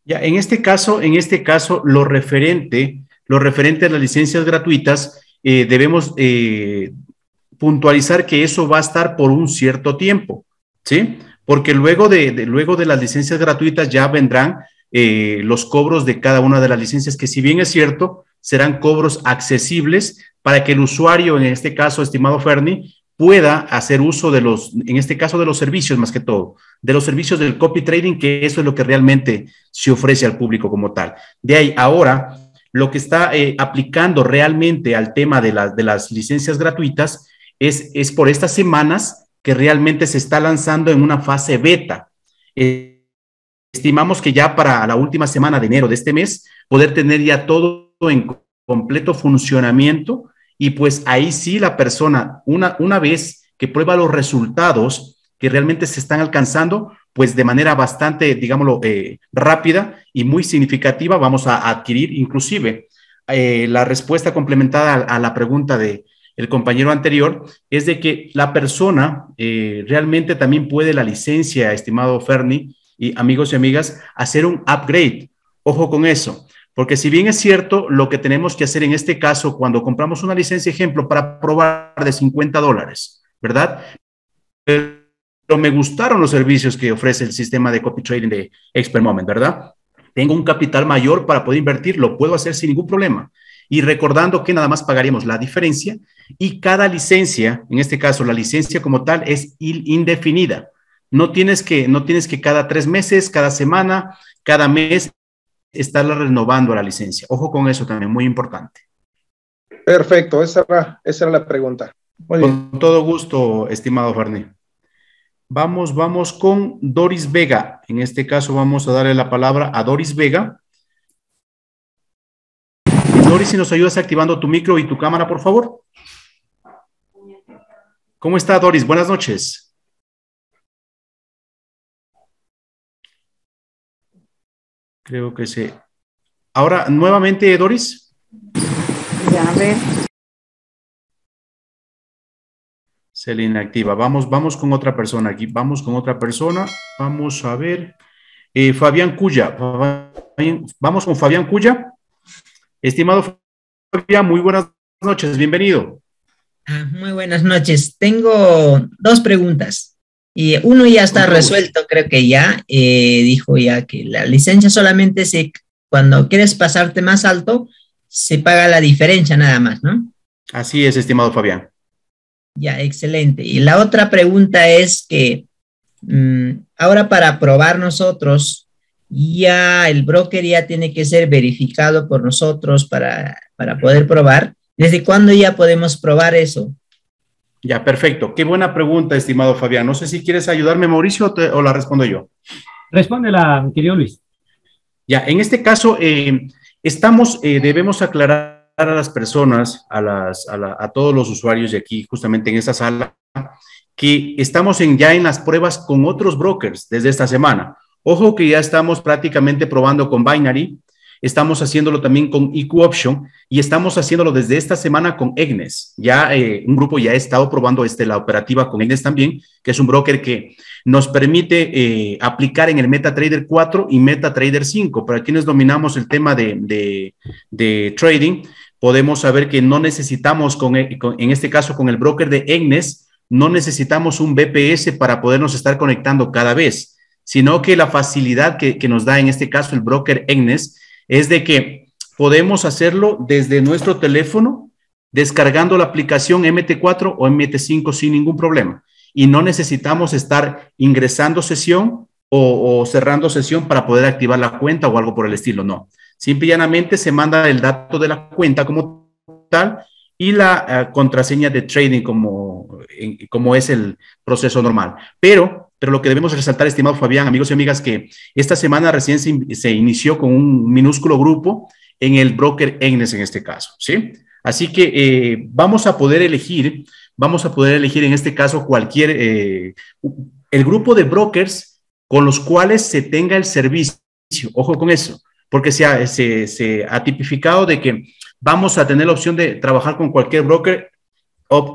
Ya, en este caso, en este caso, lo referente, lo referente a las licencias gratuitas, eh, debemos eh, puntualizar que eso va a estar por un cierto tiempo, ¿sí? Porque luego de, luego de las licencias gratuitas ya vendrán eh, los cobros de cada una de las licencias, que si bien es cierto, serán cobros accesibles para que el usuario, en este caso, estimado Ferni, pueda hacer uso de los, en este caso, de los servicios más que todo, de los servicios del copy trading, que eso es lo que realmente se ofrece al público como tal. De ahí, ahora, lo que está eh, aplicando realmente al tema de, de las licencias gratuitas es, por estas semanas que realmente se está lanzando en una fase beta. Eh, estimamos que ya para la última semana de enero de este mes, poder tener ya todo en completo funcionamiento y pues ahí sí la persona, una, una vez que prueba los resultados que realmente se están alcanzando, pues de manera bastante, digámoslo, eh, rápida y muy significativa, vamos a adquirir inclusive eh, la respuesta complementada a, la pregunta de, compañero anterior, es de que la persona eh, realmente también puede la licencia, estimado Ferni y amigos y amigas, hacer un upgrade. Ojo con eso, porque si bien es cierto, lo que tenemos que hacer en este caso, cuando compramos una licencia, ejemplo, para probar de 50 dólares, ¿verdad? Pero me gustaron los servicios que ofrece el sistema de copy trading de Expert Moment, ¿verdad? Tengo un capital mayor para poder invertir, lo puedo hacer sin ningún problema. Y recordando que nada más pagaríamos la diferencia y cada licencia, en este caso la licencia como tal, es indefinida. No tienes que, no tienes que cada tres meses, cada semana, cada mes estarla renovando la licencia. Ojo con eso también, muy importante.
Perfecto, esa era, esa era la pregunta.
con todo gusto, estimado Farni. Vamos, vamos con Doris Vega. En este caso vamos a darle la palabra a Doris Vega. Doris, si nos ayudas activando tu micro y tu cámara, por favor. ¿Cómo está Doris? Buenas noches. Creo que se Ahora, nuevamente, Doris.
Ya, a ver.
Se le inactiva. Vamos, vamos con otra persona aquí. Vamos con otra persona. Vamos a ver. Eh, Fabián Cuya. Vamos con Fabián Cuya. Estimado Fabián, muy buenas noches. Bienvenido.
Ah, muy buenas noches. Tengo dos preguntas. Y uno ya está resuelto, creo que ya. Eh, dijo ya que la licencia solamente se, cuando quieres pasarte más alto, se paga la diferencia nada más, ¿no?
Así es, estimado Fabián.
Ya, excelente. Y la otra pregunta es que mm, ahora para probar nosotros, ya el broker ya tiene que ser verificado por nosotros para, para poder probar. ¿Desde cuándo ya podemos probar eso?
Ya, perfecto. Qué buena pregunta, estimado Fabián. No sé si quieres ayudarme, Mauricio, o, la respondo yo.
Respóndela, mi querido Luis.
Ya, en este caso, eh, estamos, eh, debemos aclarar a las personas, a, las, a, todos los usuarios de aquí, justamente en esta sala, que estamos en, ya en las pruebas con otros brokers desde esta semana. Ojo que ya estamos prácticamente probando con Binary, estamos haciéndolo también con EQ Option y estamos haciéndolo desde esta semana con Egnes. Ya eh, un grupo ya ha estado probando este, la operativa con Egnes también, que es un broker que nos permite eh, aplicar en el MetaTrader 4 y MetaTrader 5. Para quienes dominamos el tema de, de, de trading, podemos saber que no necesitamos, e, con, en este caso con el broker de Egnes, no necesitamos un BPS para podernos estar conectando cada vez, sino que la facilidad que, que nos da en este caso el broker Egnes es de que podemos hacerlo desde nuestro teléfono, descargando la aplicación MT4 o MT5 sin ningún problema. Y no necesitamos estar ingresando sesión o, cerrando sesión para poder activar la cuenta o algo por el estilo, no. Simple y llanamente se manda el dato de la cuenta como tal y la eh, contraseña de trading como, como es el proceso normal. Pero, pero lo que debemos resaltar, estimado Fabián, amigos y amigas, que esta semana recién se, inició con un minúsculo grupo en el broker Egnes en este caso, ¿sí? Así que eh, vamos a poder elegir, vamos a poder elegir en este caso cualquier, eh, el grupo de brokers con los cuales se tenga el servicio. Ojo con eso porque se ha, se, ha tipificado de que vamos a tener la opción de trabajar con cualquier broker,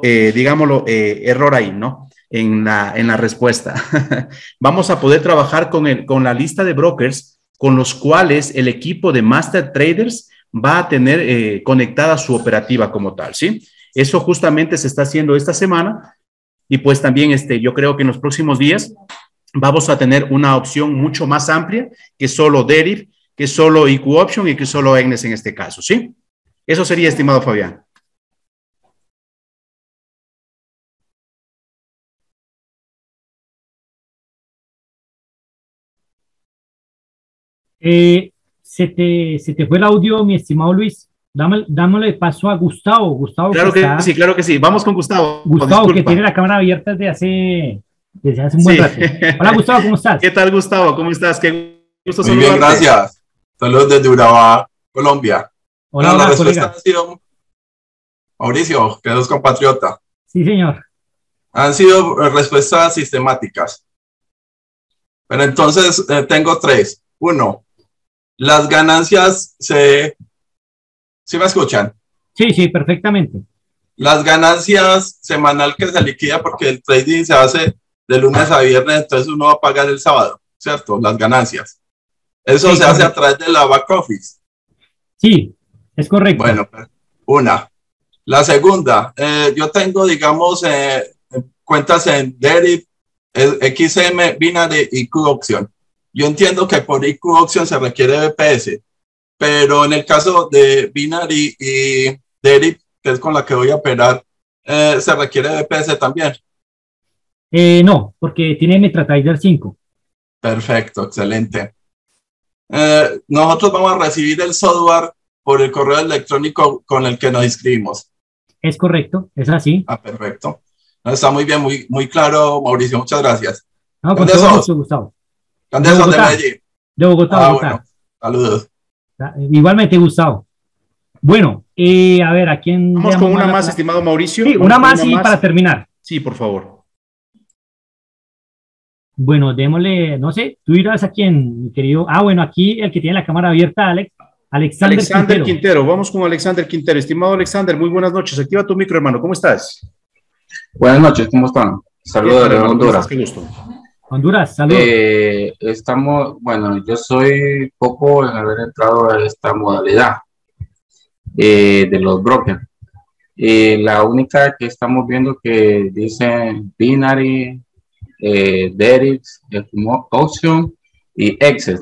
eh, digámoslo, eh, error ahí, ¿no? En la, en la respuesta. <laughs> vamos a poder trabajar con, el, con la lista de brokers con los cuales el equipo de Master Traders va a tener eh, conectada su operativa como tal, ¿sí? Eso justamente se está haciendo esta semana y pues también este, yo creo que en los próximos días vamos a tener una opción mucho más amplia que solo Deriv que solo IQ Option y que solo EGNES en este caso, ¿sí? Eso sería, estimado Fabián.
Eh, se, te, se te fue el audio, mi estimado Luis. Dámosle, paso a Gustavo. Gustavo
claro que, sí, claro que sí. Vamos con Gustavo.
Gustavo, que tiene la cámara abierta desde hace, desde hace un buen rato. Hola, Gustavo, ¿cómo estás? <laughs>
¿Qué tal, Gustavo? ¿Cómo estás? Qué
gusto Muy bien, gracias. Saludos desde Urabá, Colombia.
Hola,
la respuesta ha sido, Mauricio, que es compatriota.
Sí, señor.
Han sido respuestas sistemáticas. Pero entonces eh, tengo tres. Uno, las ganancias se... ¿Sí me escuchan?
Sí, sí, perfectamente.
Las ganancias semanal que se liquida porque el trading se hace de lunes a viernes, entonces uno va a pagar el sábado, ¿cierto? Las ganancias. Eso se hace a través de la back office.
Sí, es correcto.
Bueno, una. La segunda, eh, yo tengo, digamos, eh, cuentas en Derib, XM, Binary y Q Option. Yo entiendo que por IQ Option se requiere BPS, pero en el caso de Binary y Derib, que es con la que voy a operar, eh, se requiere BPS también.
no, porque tiene MetaTrader 5.
Perfecto, excelente. Eh, nosotros vamos a recibir el software por el correo electrónico con el que nos inscribimos.
Es correcto, es así.
Ah, perfecto. está muy bien, muy, muy claro, Mauricio. Muchas gracias.
No, con todo gusto,
De, de Medellín.
De Bogotá, ah, Bueno,
saludos.
Igualmente, Gustavo. Bueno, eh, a ver, ¿a quién?
Vamos con una más, estimado Mauricio.
Sí, una más y para terminar.
Sí, por favor.
Bueno, démosle, no sé, tú irás a quién, mi querido. Ah, bueno, aquí el que tiene la cámara abierta, Alex.
Alexander, Alexander Quintero. Vamos con Alexander Quintero. Estimado Alexander, muy buenas noches. Activa tu micro, hermano. ¿Cómo estás?
Buenas noches, ¿cómo están? Saludos de
Honduras. Qué gusto. Honduras, saludos.
Eh, estamos, bueno, yo soy poco en haber entrado a esta modalidad eh, de los brokers. Eh, la única que estamos viendo que dicen binary, eh, derivatives, option y excel.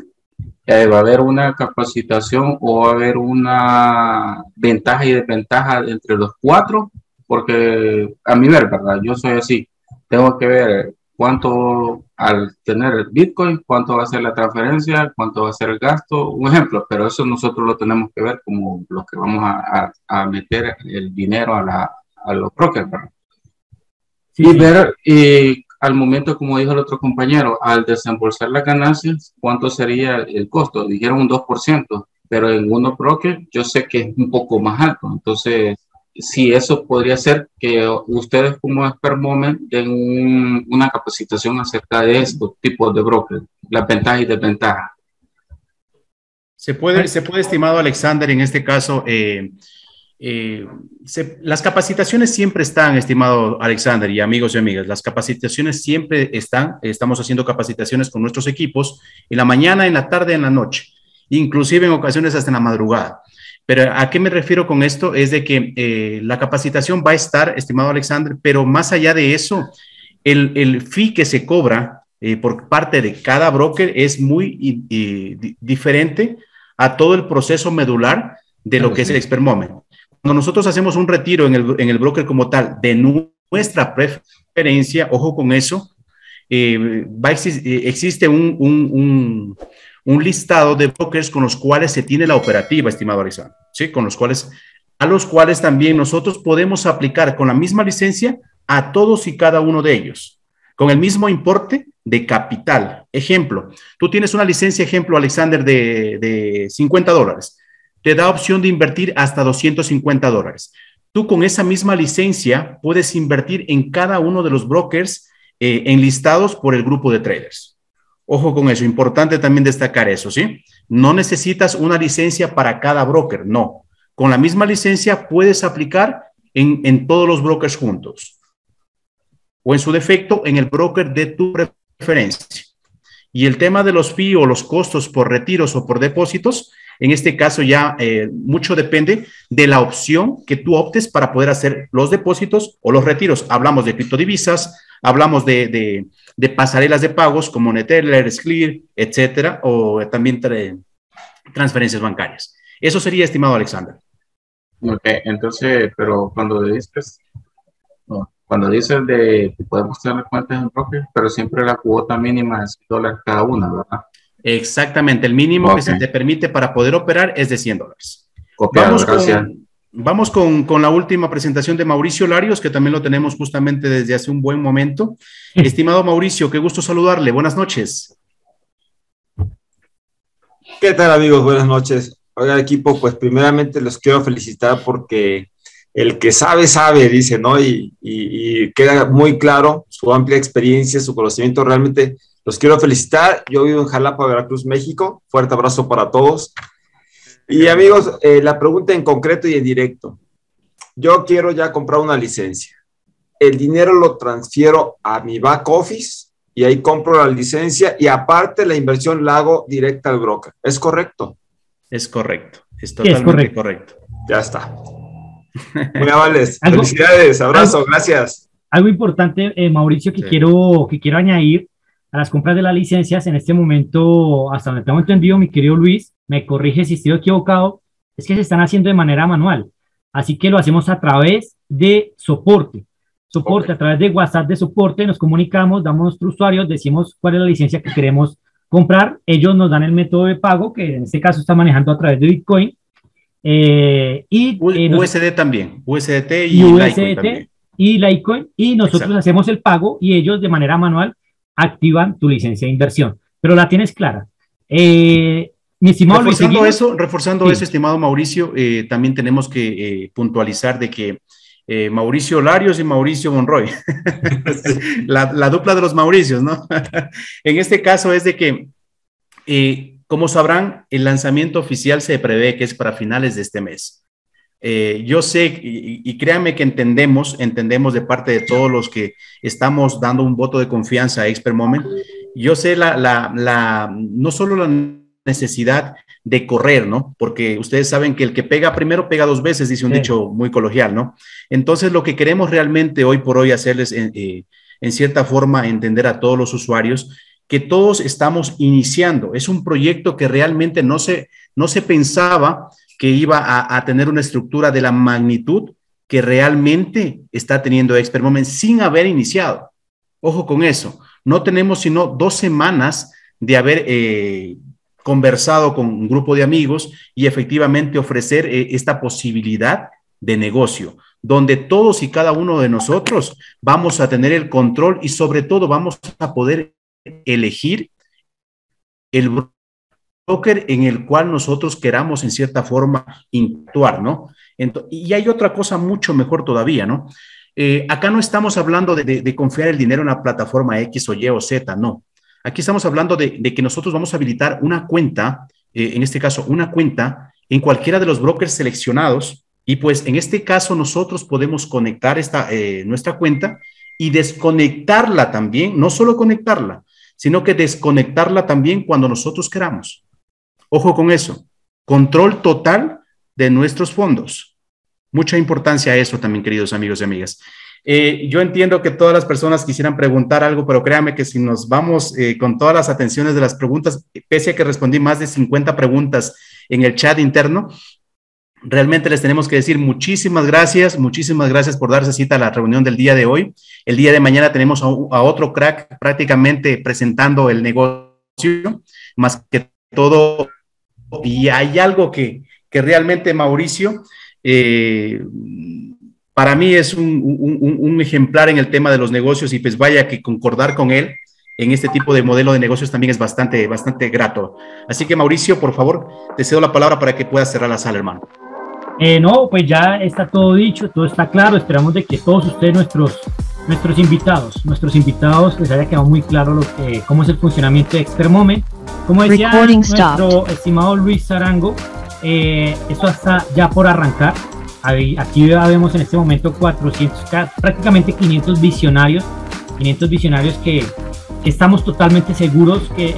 Eh, va a haber una capacitación o va a haber una ventaja y desventaja entre los cuatro, porque a mi ver, ¿verdad? Yo soy así. Tengo que ver cuánto al tener el Bitcoin, cuánto va a ser la transferencia, cuánto va a ser el gasto, un ejemplo, pero eso nosotros lo tenemos que ver como los que vamos a, a, meter el dinero a, la, a los brokers, ¿verdad? y ver y al momento, como dijo el otro compañero, al desembolsar las ganancias, ¿cuánto sería el costo? Dijeron un 2%, pero en uno broker yo sé que es un poco más alto. Entonces, si eso podría ser que ustedes como expert moment den una capacitación acerca de estos tipos de brokers, las ventajas y desventajas.
Se puede, se puede, estimado Alexander, en este caso, eh, eh, las capacitaciones siempre están, estimado Alexander y amigos y amigas, las capacitaciones siempre están, estamos haciendo capacitaciones con nuestros equipos en la mañana, en la tarde, en la noche, inclusive en ocasiones hasta en la madrugada. Pero a qué me refiero con esto es de que eh, la capacitación va a estar, estimado Alexander, pero más allá de eso, el, el fee que se cobra eh, por parte de cada broker es muy diferente a todo el proceso medular de lo que es el expert moment cuando nosotros hacemos un retiro en el, en el broker como tal de nuestra preferencia, ojo con eso, eh, va eh, existe un, un, un, listado de brokers con los cuales se tiene la operativa, estimado Arizona, ¿sí? Con los cuales, a los cuales también nosotros podemos aplicar con la misma licencia a todos y cada uno de ellos, con el mismo importe de capital. Ejemplo, tú tienes una licencia, ejemplo, Alexander, de, de 50 dólares te da opción de invertir hasta 250 dólares. Tú con esa misma licencia puedes invertir en cada uno de los brokers eh, enlistados por el grupo de traders. Ojo con eso, importante también destacar eso, ¿sí? No necesitas una licencia para cada broker, no. Con la misma licencia puedes aplicar en, en todos los brokers juntos. O en su defecto, en el broker de tu preferencia. Y el tema de los fees o los costos por retiros o por depósitos, en este caso ya eh, mucho depende de la opción que tú optes para poder hacer los depósitos o los retiros. Hablamos de criptodivisas, hablamos de, pasarelas de pagos como Neteller, Clear, etcétera, o también transferencias bancarias. Eso sería, estimado Alexander.
Ok, entonces, pero cuando dices, cuando dices de que podemos tener cuentas en broker, pero siempre la cuota mínima es dólares cada una, ¿verdad?
Exactamente, el mínimo que se te permite para poder operar es de 100 dólares. vamos Con, vamos con, la última presentación de Mauricio Larios, que también lo tenemos justamente desde hace un buen momento. Estimado Mauricio, qué gusto saludarle. Buenas noches.
¿Qué tal amigos? Buenas noches. Oiga equipo, pues primeramente los quiero felicitar porque el que sabe, sabe, dice, ¿no? Y, y queda muy claro su amplia experiencia, su conocimiento realmente los quiero felicitar. Yo vivo en Jalapa, Veracruz, México. Fuerte abrazo para todos. Y amigos, eh, la pregunta en concreto y en directo. Yo quiero ya comprar una licencia. El dinero lo transfiero a mi back office y ahí compro la licencia y aparte la inversión la hago directa al broker. ¿Es correcto?
Es correcto. Es totalmente correcto.
Ya está. Muy amables. <laughs> Felicidades. Abrazo. gracias.
Algo importante, eh, Mauricio, que, quiero, que quiero añadir a las compras de las licencias. En este momento, hasta donde tengo entendido, mi querido Luis, me corrige si estoy equivocado, es que se están haciendo de manera manual. Así que lo hacemos a través de soporte. Soporte, a través de WhatsApp de soporte, nos comunicamos, damos a nuestro usuario, decimos cuál es la licencia que queremos comprar. Ellos nos dan el método de pago, que en este caso está manejando a través de Bitcoin.
Eh, y USD eh, también, USDT
y, Litecoin Y Litecoin, y nosotros hacemos el pago y ellos de manera manual activan tu licencia de inversión, pero la tienes clara.
Eh, mi estimado reforzando eso, reforzando eso, estimado Mauricio, eh, también tenemos que eh, puntualizar de que Mauricio Larios y Mauricio Monroy, <laughs> la, dupla de los Mauricios, ¿no? <laughs> en este caso es de que como sabrán, el lanzamiento oficial se prevé que es para finales de este mes. Eh, yo sé, y, créanme que entendemos, entendemos de parte de todos los que estamos dando un voto de confianza a Expert Moment, yo sé la, la, la, no solo la necesidad de correr, ¿no? Porque ustedes saben que el que pega primero pega dos veces, dice un dicho muy coloquial, ¿no? Entonces, lo que queremos realmente hoy por hoy hacerles, eh, eh, en cierta forma, entender a todos los usuarios que todos estamos iniciando. Es un proyecto que realmente no se, no se pensaba que iba a, tener una estructura de la magnitud que realmente está teniendo Expert Moment sin haber iniciado. Ojo con eso. No tenemos sino dos semanas de haber eh, conversado con un grupo de amigos y efectivamente ofrecer eh, esta posibilidad de negocio, donde todos y cada uno de nosotros vamos a tener el control y sobre todo vamos a poder elegir el broker en el cual nosotros queramos en cierta forma actuar, ¿no? y hay otra cosa mucho mejor todavía, ¿no? Eh, acá no estamos hablando de, confiar el dinero en una plataforma X o Y o Z, no. Aquí estamos hablando de, que nosotros vamos a habilitar una cuenta, eh, en este caso, una cuenta en cualquiera de los brokers seleccionados y pues en este caso nosotros podemos conectar esta, eh, nuestra cuenta y desconectarla también, no solo conectarla, sino que desconectarla también cuando nosotros queramos. Ojo con eso. Control total de nuestros fondos. Mucha importancia a eso también, queridos amigos y amigas. Eh, yo entiendo que todas las personas quisieran preguntar algo, pero créame que si nos vamos eh, con todas las atenciones de las preguntas, pese a que respondí más de 50 preguntas en el chat interno, realmente les tenemos que decir muchísimas gracias, muchísimas gracias por darse cita a la reunión del día de hoy. El día de mañana tenemos a, otro crack prácticamente presentando el negocio, más que todo y hay algo que, realmente Mauricio, eh, para mí es un, ejemplar en el tema de los negocios y pues vaya que concordar con él en este tipo de modelo de negocios también es bastante, bastante grato. Así que Mauricio, por favor, te cedo la palabra para que puedas cerrar la sala, hermano.
Eh, no, pues ya está todo dicho, todo está claro. Esperamos de que todos ustedes, nuestros, nuestros invitados, nuestros invitados, les haya quedado muy claro lo que, cómo es el funcionamiento de Expert Moment como decía nuestro estimado Luis Zarango, eh, esto está ya por arrancar. Aquí vemos en este momento 400, prácticamente 500 visionarios, 500 visionarios que, estamos totalmente seguros que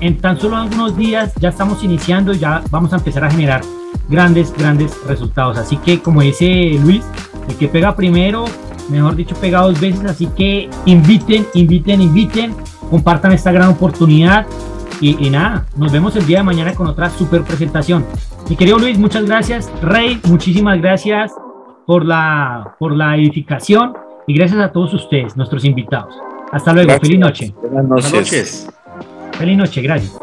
en, tan solo algunos días ya estamos iniciando y ya vamos a empezar a generar grandes, grandes resultados. Así que como dice Luis, el que pega primero, mejor dicho, pega dos veces. Así que inviten, inviten, inviten, compartan esta gran oportunidad. Y, nada, nos vemos el día de mañana con otra super presentación. Mi querido Luis, muchas gracias. Rey, muchísimas gracias por la, por la edificación y gracias a todos ustedes, nuestros invitados. Hasta luego, feliz noche.
Buenas noches.
Feliz noche, gracias.